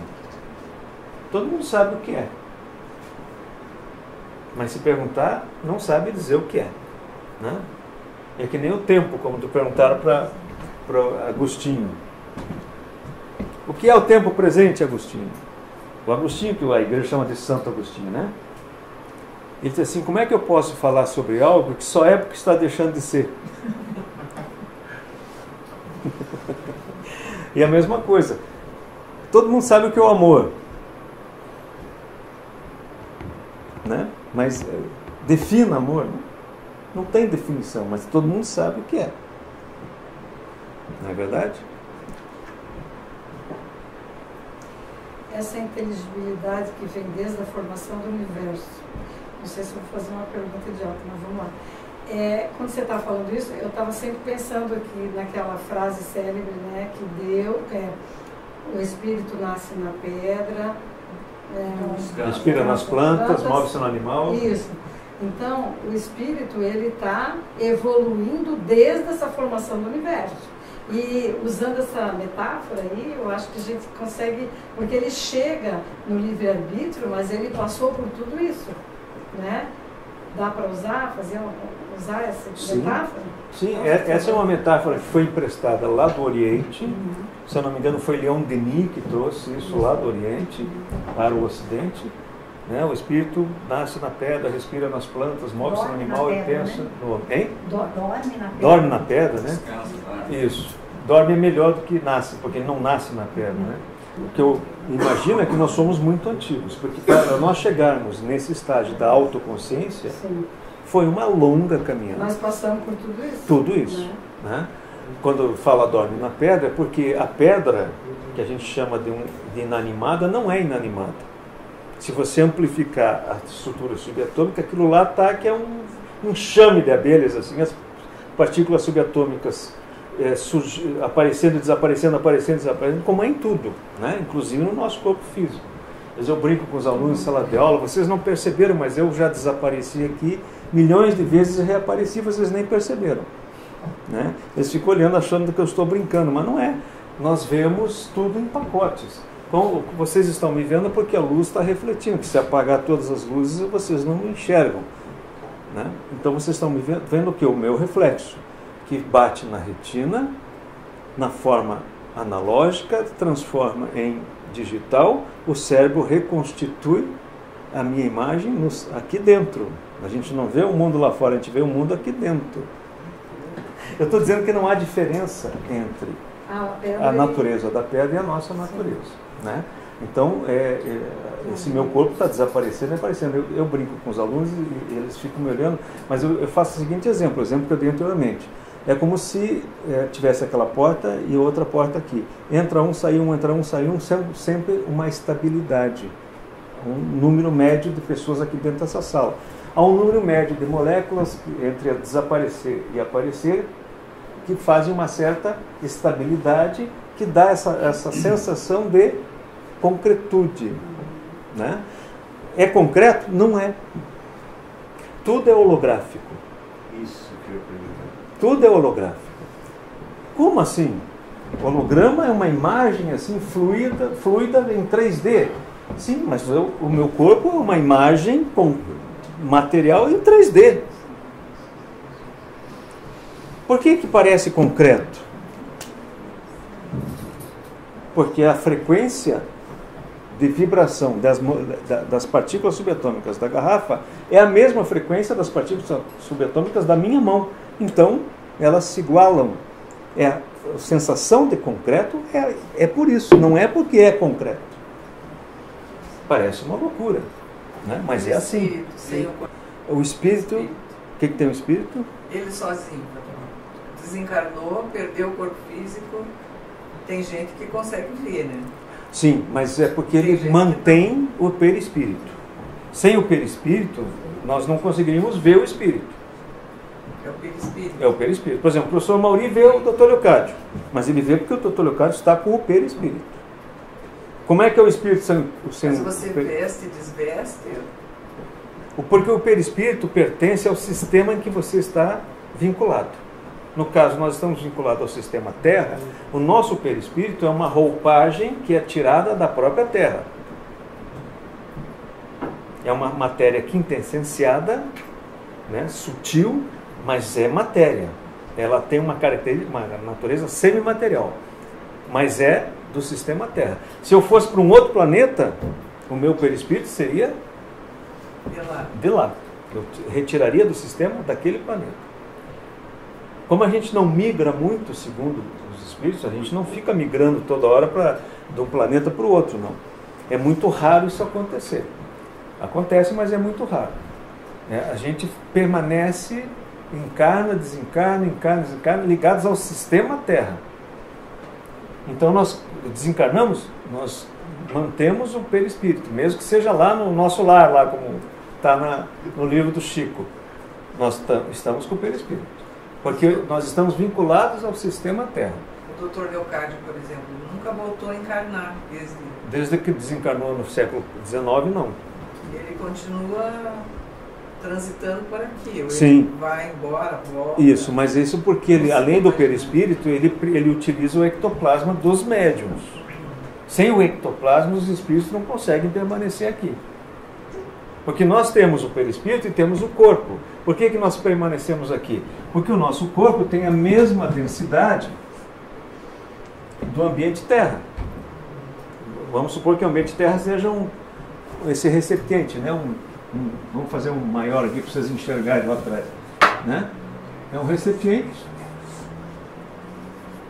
Todo mundo sabe o que é. Mas se perguntar, não sabe dizer o que é. Né? É que nem o tempo, como tu perguntaram para Agostinho. O que é o tempo presente, Agostinho? O Agostinho, que a igreja chama de Santo Agostinho, né? Ele diz assim: como é que eu posso falar sobre algo que só é porque está deixando de ser? e a mesma coisa. Todo mundo sabe o que é o amor. Né? Mas eh, defina amor. Né? Não tem definição, mas todo mundo sabe o que é. Não é verdade?
essa inteligibilidade que vem desde a formação do universo. Não sei se vou fazer uma pergunta idiota, mas vamos lá. É, quando você está falando isso, eu estava sempre pensando aqui naquela frase célebre, né, que deu, é, o espírito nasce na pedra,
é, respira nas plantas, move-se no animal.
Isso. Então, o espírito ele está evoluindo desde essa formação do universo. E usando essa metáfora aí, eu acho que a gente consegue, porque ele chega no livre-arbítrio, mas ele passou por tudo isso, né? Dá para usar, fazer usar essa Sim. metáfora?
Sim, é, essa é uma metáfora que foi emprestada lá do Oriente. Uhum. Se eu não me engano, foi Leon Denis que trouxe isso lá do Oriente para o Ocidente. Né? O espírito nasce na pedra, respira nas plantas, move-se no animal e pensa né? no. Hein?
Dorme na pedra.
Dorme na pedra, né? Isso. Dorme é melhor do que nasce, porque ele não nasce na pedra, né? O que eu imagino é que nós somos muito antigos, porque para nós chegarmos nesse estágio da autoconsciência, Sim. Foi uma longa caminhada.
Nós passamos por tudo isso.
Tudo isso. Né? Né? Quando fala dorme na pedra, é porque a pedra, que a gente chama de, um, de inanimada, não é inanimada se você amplificar a estrutura subatômica, aquilo lá está que é um enxame de abelhas, assim, as partículas subatômicas é, aparecendo, desaparecendo, aparecendo, desaparecendo, como é em tudo, né? inclusive no nosso corpo físico. Mas eu brinco com os alunos em sala de aula, vocês não perceberam, mas eu já desapareci aqui milhões de vezes e reapareci, vocês nem perceberam. Né? Eles ficam olhando achando que eu estou brincando, mas não é. Nós vemos tudo em pacotes. Então, vocês estão me vendo porque a luz está refletindo, que se apagar todas as luzes, vocês não me enxergam. Né? Então, vocês estão me vendo, vendo o que? O meu reflexo, que bate na retina, na forma analógica, transforma em digital, o cérebro reconstitui a minha imagem nos, aqui dentro. A gente não vê o mundo lá fora, a gente vê o mundo aqui dentro. Eu estou dizendo que não há diferença entre a natureza da pedra e a nossa natureza. Né? Então, é, é, esse meu corpo está desaparecendo e aparecendo. Eu, eu, brinco com os alunos e, e, eles ficam me olhando, mas eu, eu, faço o seguinte exemplo, o exemplo que eu dei anteriormente. É como se é, tivesse aquela porta e outra porta aqui. Entra um, sai um, entra um, sai um, sempre uma estabilidade. Um número médio de pessoas aqui dentro dessa sala. Há um número médio de moléculas entre desaparecer e aparecer que fazem uma certa estabilidade que dá essa, essa sensação de concretude. Né? É concreto? Não é. Tudo é holográfico.
Isso que eu pergunto.
Tudo é holográfico. Como assim? O holograma é uma imagem assim fluida, fluida em 3D. Sim, mas eu, o meu corpo é uma imagem com material em 3D. Por que, que parece concreto? Porque a frequência de vibração das, das partículas subatômicas da garrafa é a mesma frequência das partículas subatômicas da minha mão. Então, elas se igualam. É a sensação de concreto é, é por isso, não é porque é concreto. Parece uma loucura, né? mas é assim. O espírito, o que, que tem o espírito?
Ele sozinho. Desencarnou, perdeu o corpo físico. Tem gente que consegue ver, né?
Sim, mas é porque ele mantém o perispírito. Sem o perispírito, nós não conseguiríamos ver o espírito.
É o perispírito.
É o perispírito. Por exemplo, o professor Mauri vê o doutor Leocádio, mas ele vê porque o doutor Leocádio está com o perispírito. Como é que é o espírito sendo...
Mas você veste e desveste,
O- Porque o perispírito pertence ao sistema em que você está vinculado. No caso, nós estamos vinculados ao sistema Terra, o nosso perispírito é uma roupagem que é tirada da própria Terra. É uma matéria quintessenciada, né, sutil, mas é matéria. Ela tem uma característica, uma natureza semimaterial, mas é do sistema Terra. Se eu fosse para um outro planeta, o meu perispírito seria
de lá.
de lá. Eu retiraria do sistema daquele planeta. Como a gente não migra muito, segundo os espíritos, a gente não fica migrando toda hora pra, de um planeta para o outro, não. É muito raro isso acontecer. Acontece, mas é muito raro. né? a gente permanece, encarna, desencarna, encarna, desencarna, ligados ao sistema Terra. Então nós desencarnamos, nós mantemos o perispírito, mesmo que seja lá no nosso lar, lá como está no livro do Chico. Nós ta- estamos com o perispírito. Porque nós estamos vinculados ao sistema Terra.
O doutor Leocádio, por exemplo, nunca voltou a encarnar desde.
Desde que desencarnou no século XIX, não.
Ele continua transitando por aqui. Ou
Sim.
Ele vai embora, volta.
Isso, mas isso porque ele, além do perispírito, ele, ele utiliza o ectoplasma dos médiums. Sem o ectoplasma, os espíritos não conseguem permanecer aqui. Porque nós temos o perispírito e temos o corpo. Por que, que nós permanecemos aqui? Porque o nosso corpo tem a mesma densidade do ambiente terra. Vamos supor que o ambiente terra seja um, esse recipiente, né? Um- vamos fazer um maior aqui para vocês enxergarem lá atrás. Né? É um recipiente.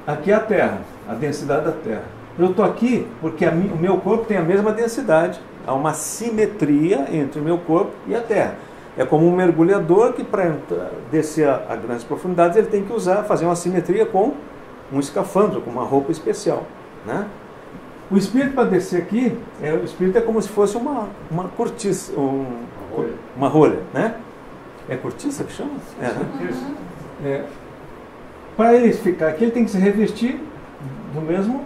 Aqui é a Terra, a densidade da Terra. Eu estou aqui porque mi- o meu corpo tem a mesma densidade. Há uma simetria entre o meu corpo e a Terra. É como um mergulhador que para descer a, a grandes profundidades ele tem que usar, fazer uma simetria com um escafandro, com uma roupa especial. Né? O espírito para descer aqui, é, o espírito é como se fosse uma, uma cortiça, um- uma rolha, né? É cortiça que chama? É, né? É, para ele ficar aqui, ele tem que se revestir do mesmo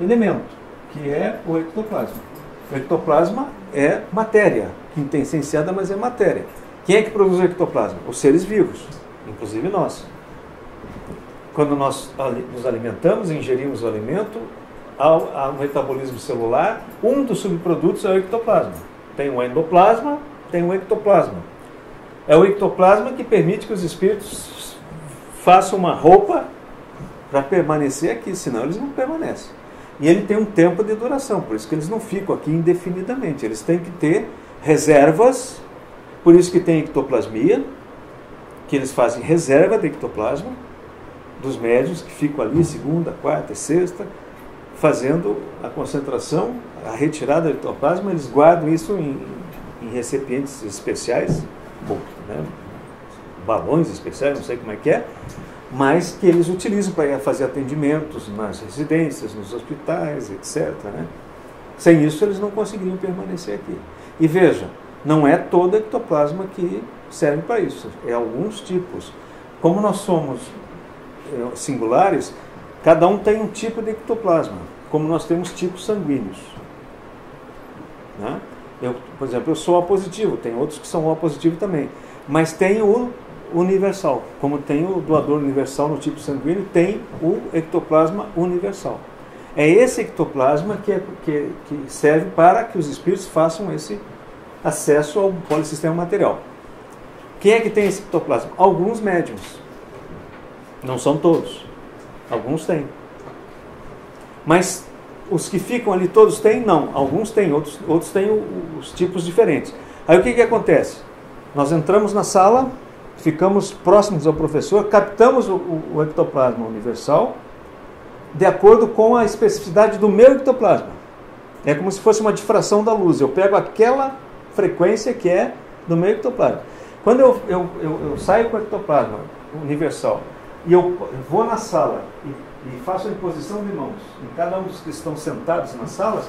elemento, que é o ectoplasma. O ectoplasma é matéria, quintessenciada, mas é matéria. Quem é que produz o ectoplasma? Os seres vivos, inclusive nós. Quando nós nos alimentamos, ingerimos o alimento, ao, ao metabolismo celular, um dos subprodutos é o ectoplasma. Tem o endoplasma, tem o ectoplasma. É o ectoplasma que permite que os espíritos façam uma roupa para permanecer aqui, senão eles não permanecem. E ele tem um tempo de duração, por isso que eles não ficam aqui indefinidamente. Eles têm que ter reservas, por isso que tem ectoplasmia, que eles fazem reserva de ectoplasma dos médios que ficam ali segunda, quarta e sexta, fazendo a concentração, a retirada do ectoplasma, eles guardam isso em, em recipientes especiais, ou, né, balões especiais, não sei como é que é, mas que eles utilizam para fazer atendimentos nas residências, nos hospitais, etc. né? Sem isso, eles não conseguiriam permanecer aqui. E veja, não é todo ectoplasma que serve para isso, é alguns tipos. Como nós somos eh, singulares, cada um tem um tipo de ectoplasma, como nós temos tipos sanguíneos. Né? Eu, por exemplo, eu sou O positivo, tem outros que são O positivo também. Mas tem o universal. Como tem o doador universal no tipo sanguíneo, tem o ectoplasma universal. É esse ectoplasma que, é, que, que serve para que os espíritos façam esse acesso ao polissistema material. Quem é que tem esse ectoplasma? Alguns médiums. Não são todos. Alguns têm. Mas os que ficam ali todos têm? Não. Alguns têm, outros, outros têm os tipos diferentes. Aí o que, que acontece? Nós entramos na sala, ficamos próximos ao professor, captamos o, o- o ectoplasma universal de acordo com a especificidade do meu ectoplasma. É como se fosse uma difração da luz. Eu pego aquela frequência que é do meu ectoplasma. Quando eu, eu, eu, eu saio com o ectoplasma universal e eu vou na sala e, e faço a imposição de mãos em cada um dos que estão sentados nas salas,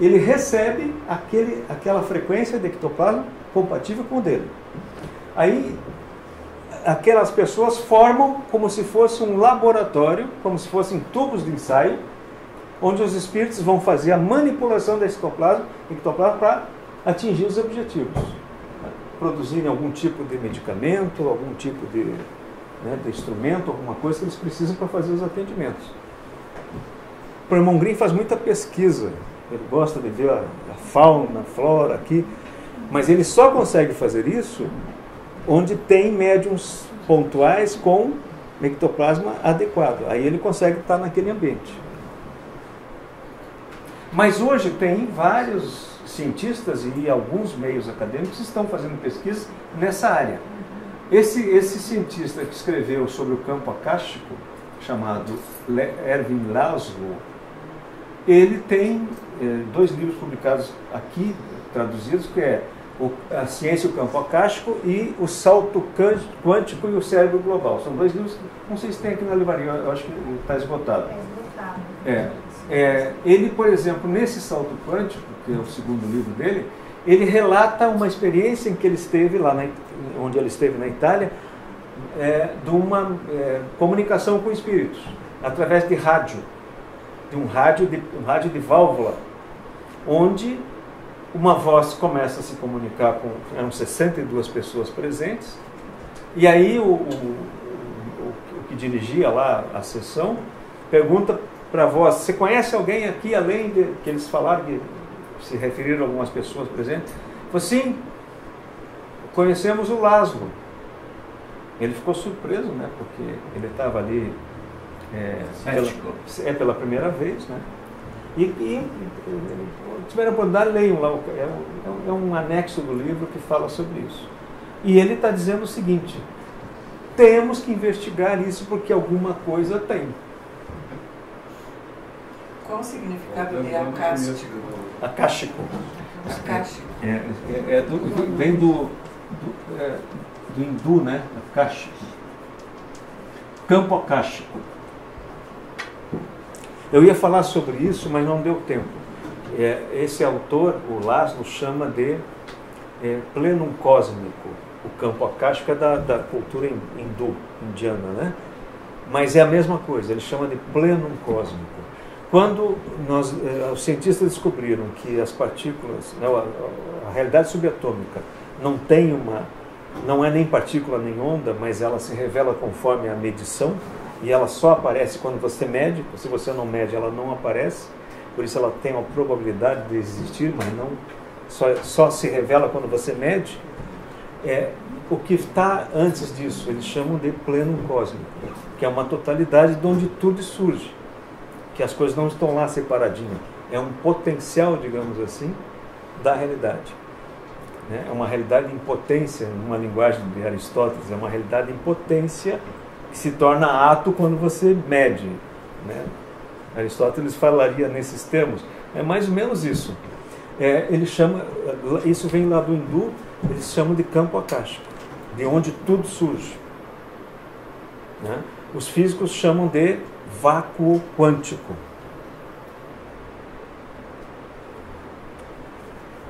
ele recebe aquele, aquela frequência de ectoplasma compatível com o dele. Aí aquelas pessoas formam como se fosse um laboratório, como se fossem tubos de ensaio, onde os espíritos vão fazer a manipulação da ectoplasma, ectoplasma para atingir os objetivos. Produzirem algum tipo de medicamento, algum tipo de, né, de instrumento, alguma coisa que eles precisam para fazer os atendimentos. O irmão Green faz muita pesquisa, ele gosta de ver a, a fauna, a flora aqui, mas ele só consegue fazer isso onde tem médiums pontuais com ectoplasma adequado. Aí ele consegue estar naquele ambiente. Mas hoje tem vários cientistas e alguns meios acadêmicos que estão fazendo pesquisas nessa área. Esse, esse cientista que escreveu sobre o campo acástico, chamado Erwin Laszlo, ele tem eh, dois livros publicados aqui, traduzidos, que é a ciência e o campo acástico e o salto quântico e o cérebro global. São dois livros, não sei se tem aqui na livraria, eu acho que está esgotado.
É esgotado.
É, é, ele, por exemplo, nesse salto quântico, que é o segundo livro dele, ele relata uma experiência em que ele esteve lá, na, onde ele esteve na Itália, é, de uma é, comunicação com espíritos, através de rádio, de um rádio de, um rádio de válvula, onde uma voz começa a se comunicar com. eram 62 pessoas presentes, e aí o, o, o, o que dirigia lá a sessão pergunta para a voz: Você conhece alguém aqui além de. que eles falaram, de, se referiram a algumas pessoas presentes? Falei: Sim, conhecemos o Laszlo. Ele ficou surpreso, né? Porque ele estava ali. É, pela, é pela primeira vez, né? E, e tiveram a oportunidade, leiam lá, é um, é um anexo do livro que fala sobre isso. E ele está dizendo o seguinte: temos que investigar isso porque alguma coisa tem.
Qual o significado de acástico?
Acástico. É, é, é do, vem do, do, é, do hindu, né? Acástico. Campo acástico. Eu ia falar sobre isso, mas não deu tempo. É, esse autor, o Laszlo, chama de é, plenum cósmico. O campo acástico é da, da cultura hindu, indiana, né? Mas é a mesma coisa, ele chama de plenum cósmico. Quando nós, eh, os cientistas descobriram que as partículas, né, a, a, realidade subatômica não tem uma, não é nem partícula nem onda, mas ela se revela conforme a medição, e ela só aparece quando você mede, se você não mede, ela não aparece, por isso ela tem uma probabilidade de existir, mas não só, só se revela quando você mede. É, o que está antes disso, eles chamam de pleno cósmico, que é uma totalidade de onde tudo surge, que as coisas não estão lá separadinhas, é um potencial, digamos assim, da realidade. Né? É uma realidade em potência, numa linguagem de Aristóteles, é uma realidade em potência que se torna ato quando você mede. Né? Aristóteles falaria nesses termos. É mais ou menos isso. É, ele chama, isso vem lá do hindu, eles chamam de campo acástico, de onde tudo surge. Né? Os físicos chamam de vácuo quântico.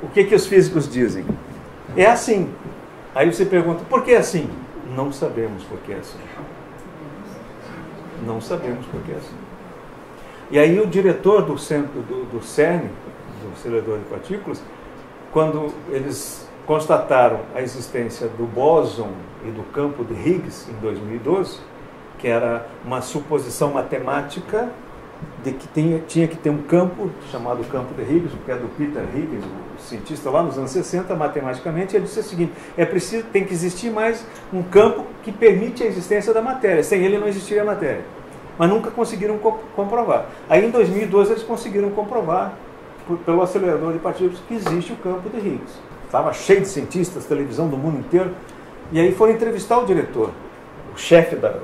O que, que os físicos dizem? É assim. Aí você pergunta, por que é assim? Não sabemos por que é assim. Não sabemos por que é assim. E aí o diretor do centro do, do CERN, do acelerador de partículas, quando eles constataram a existência do bóson e do campo de Higgs em 2012, que era uma suposição matemática de que tinha, tinha que ter um campo chamado campo de Higgs, que é do Peter Higgs, o cientista lá nos anos 60, matematicamente, ele disse o seguinte: é preciso, tem que existir mais um campo que permite a existência da matéria. Sem ele não existiria matéria. Mas nunca conseguiram co comprovar. Aí em 2012 eles conseguiram comprovar por, pelo acelerador de partículas que existe o campo de Higgs. Estava cheio de cientistas, televisão do mundo inteiro. E aí foram entrevistar o diretor, o chefe da,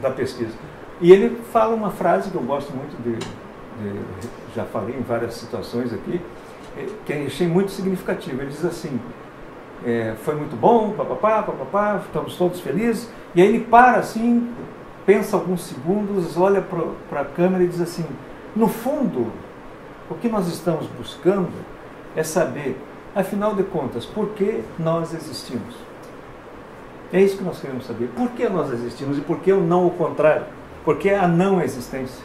da pesquisa. E ele fala uma frase que eu gosto muito de, de já falei em várias situações aqui, é, que achei muito significativo. Ele diz assim: é, foi muito bom, papapá, papapá, estamos todos felizes. E aí ele para assim, pensa alguns segundos, olha para a câmera e diz assim: no fundo, o que nós estamos buscando é saber, afinal de contas, por que nós existimos. É isso que nós queremos saber. Por que nós existimos e por que o não o contrário? Por que a não existência?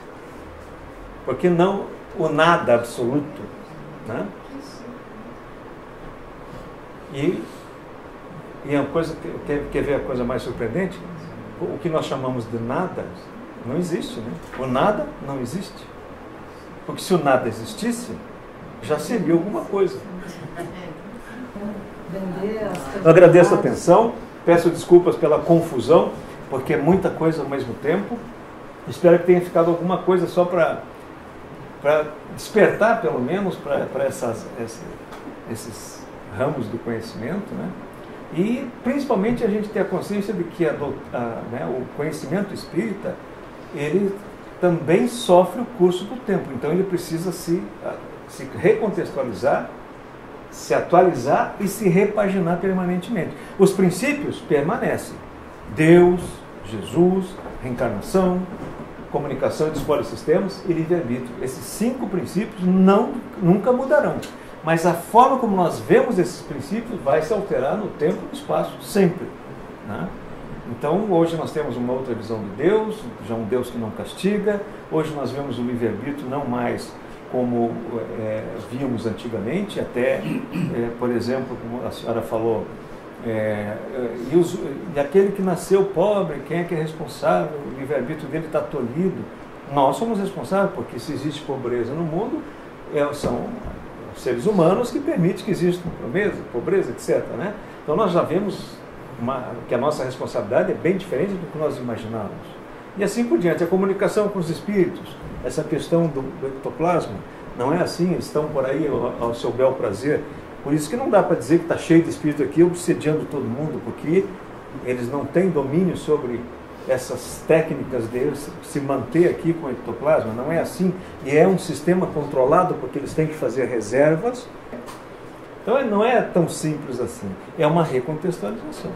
Por que não o nada absoluto? Né? E, e a coisa, quer, quer ver a coisa mais surpreendente? O que nós chamamos de nada não existe. Né? O nada não existe. Porque se o nada existisse, já seria alguma coisa. Eu agradeço a atenção, peço desculpas pela confusão, porque é muita coisa ao mesmo tempo. Espero que tenha ficado alguma coisa só para despertar, pelo menos, para essas, esses ramos do conhecimento. Né? E principalmente a gente ter a consciência de que a, a, né, o conhecimento espírita ele também sofre o curso do tempo. Então ele precisa se, se recontextualizar, se atualizar e se repaginar permanentemente. Os princípios permanecem. Deus, Jesus, reencarnação, comunicação dos sistemas e livre-arbítrio. Esses cinco princípios não, nunca mudarão. Mas a forma como nós vemos esses princípios vai se alterar no tempo e no espaço, sempre. Né? Então, hoje nós temos uma outra visão de Deus, já um Deus que não castiga. Hoje nós vemos o livre-arbítrio não mais como é, víamos antigamente, até, é, por exemplo, como a senhora falou, é, e, os, e, aquele que nasceu pobre, quem é que é responsável? O livre-arbítrio dele está tolhido. Nós somos responsáveis, porque se existe pobreza no mundo, é, são seres humanos que permitem que exista pobreza, pobreza etc. Né? Então nós já vemos uma, que a nossa responsabilidade é bem diferente do que nós imaginávamos. E assim por diante, a comunicação com os espíritos, essa questão do, do ectoplasma, não é assim, estão por aí ao, ao seu bel prazer. Por isso que não dá para dizer que está cheio de espírito aqui obsediando todo mundo, porque eles não têm domínio sobre essas técnicas de se manter aqui com o ectoplasma. Não é assim. E é um sistema controlado porque eles têm que fazer reservas. Então não é tão simples assim. É uma recontextualização.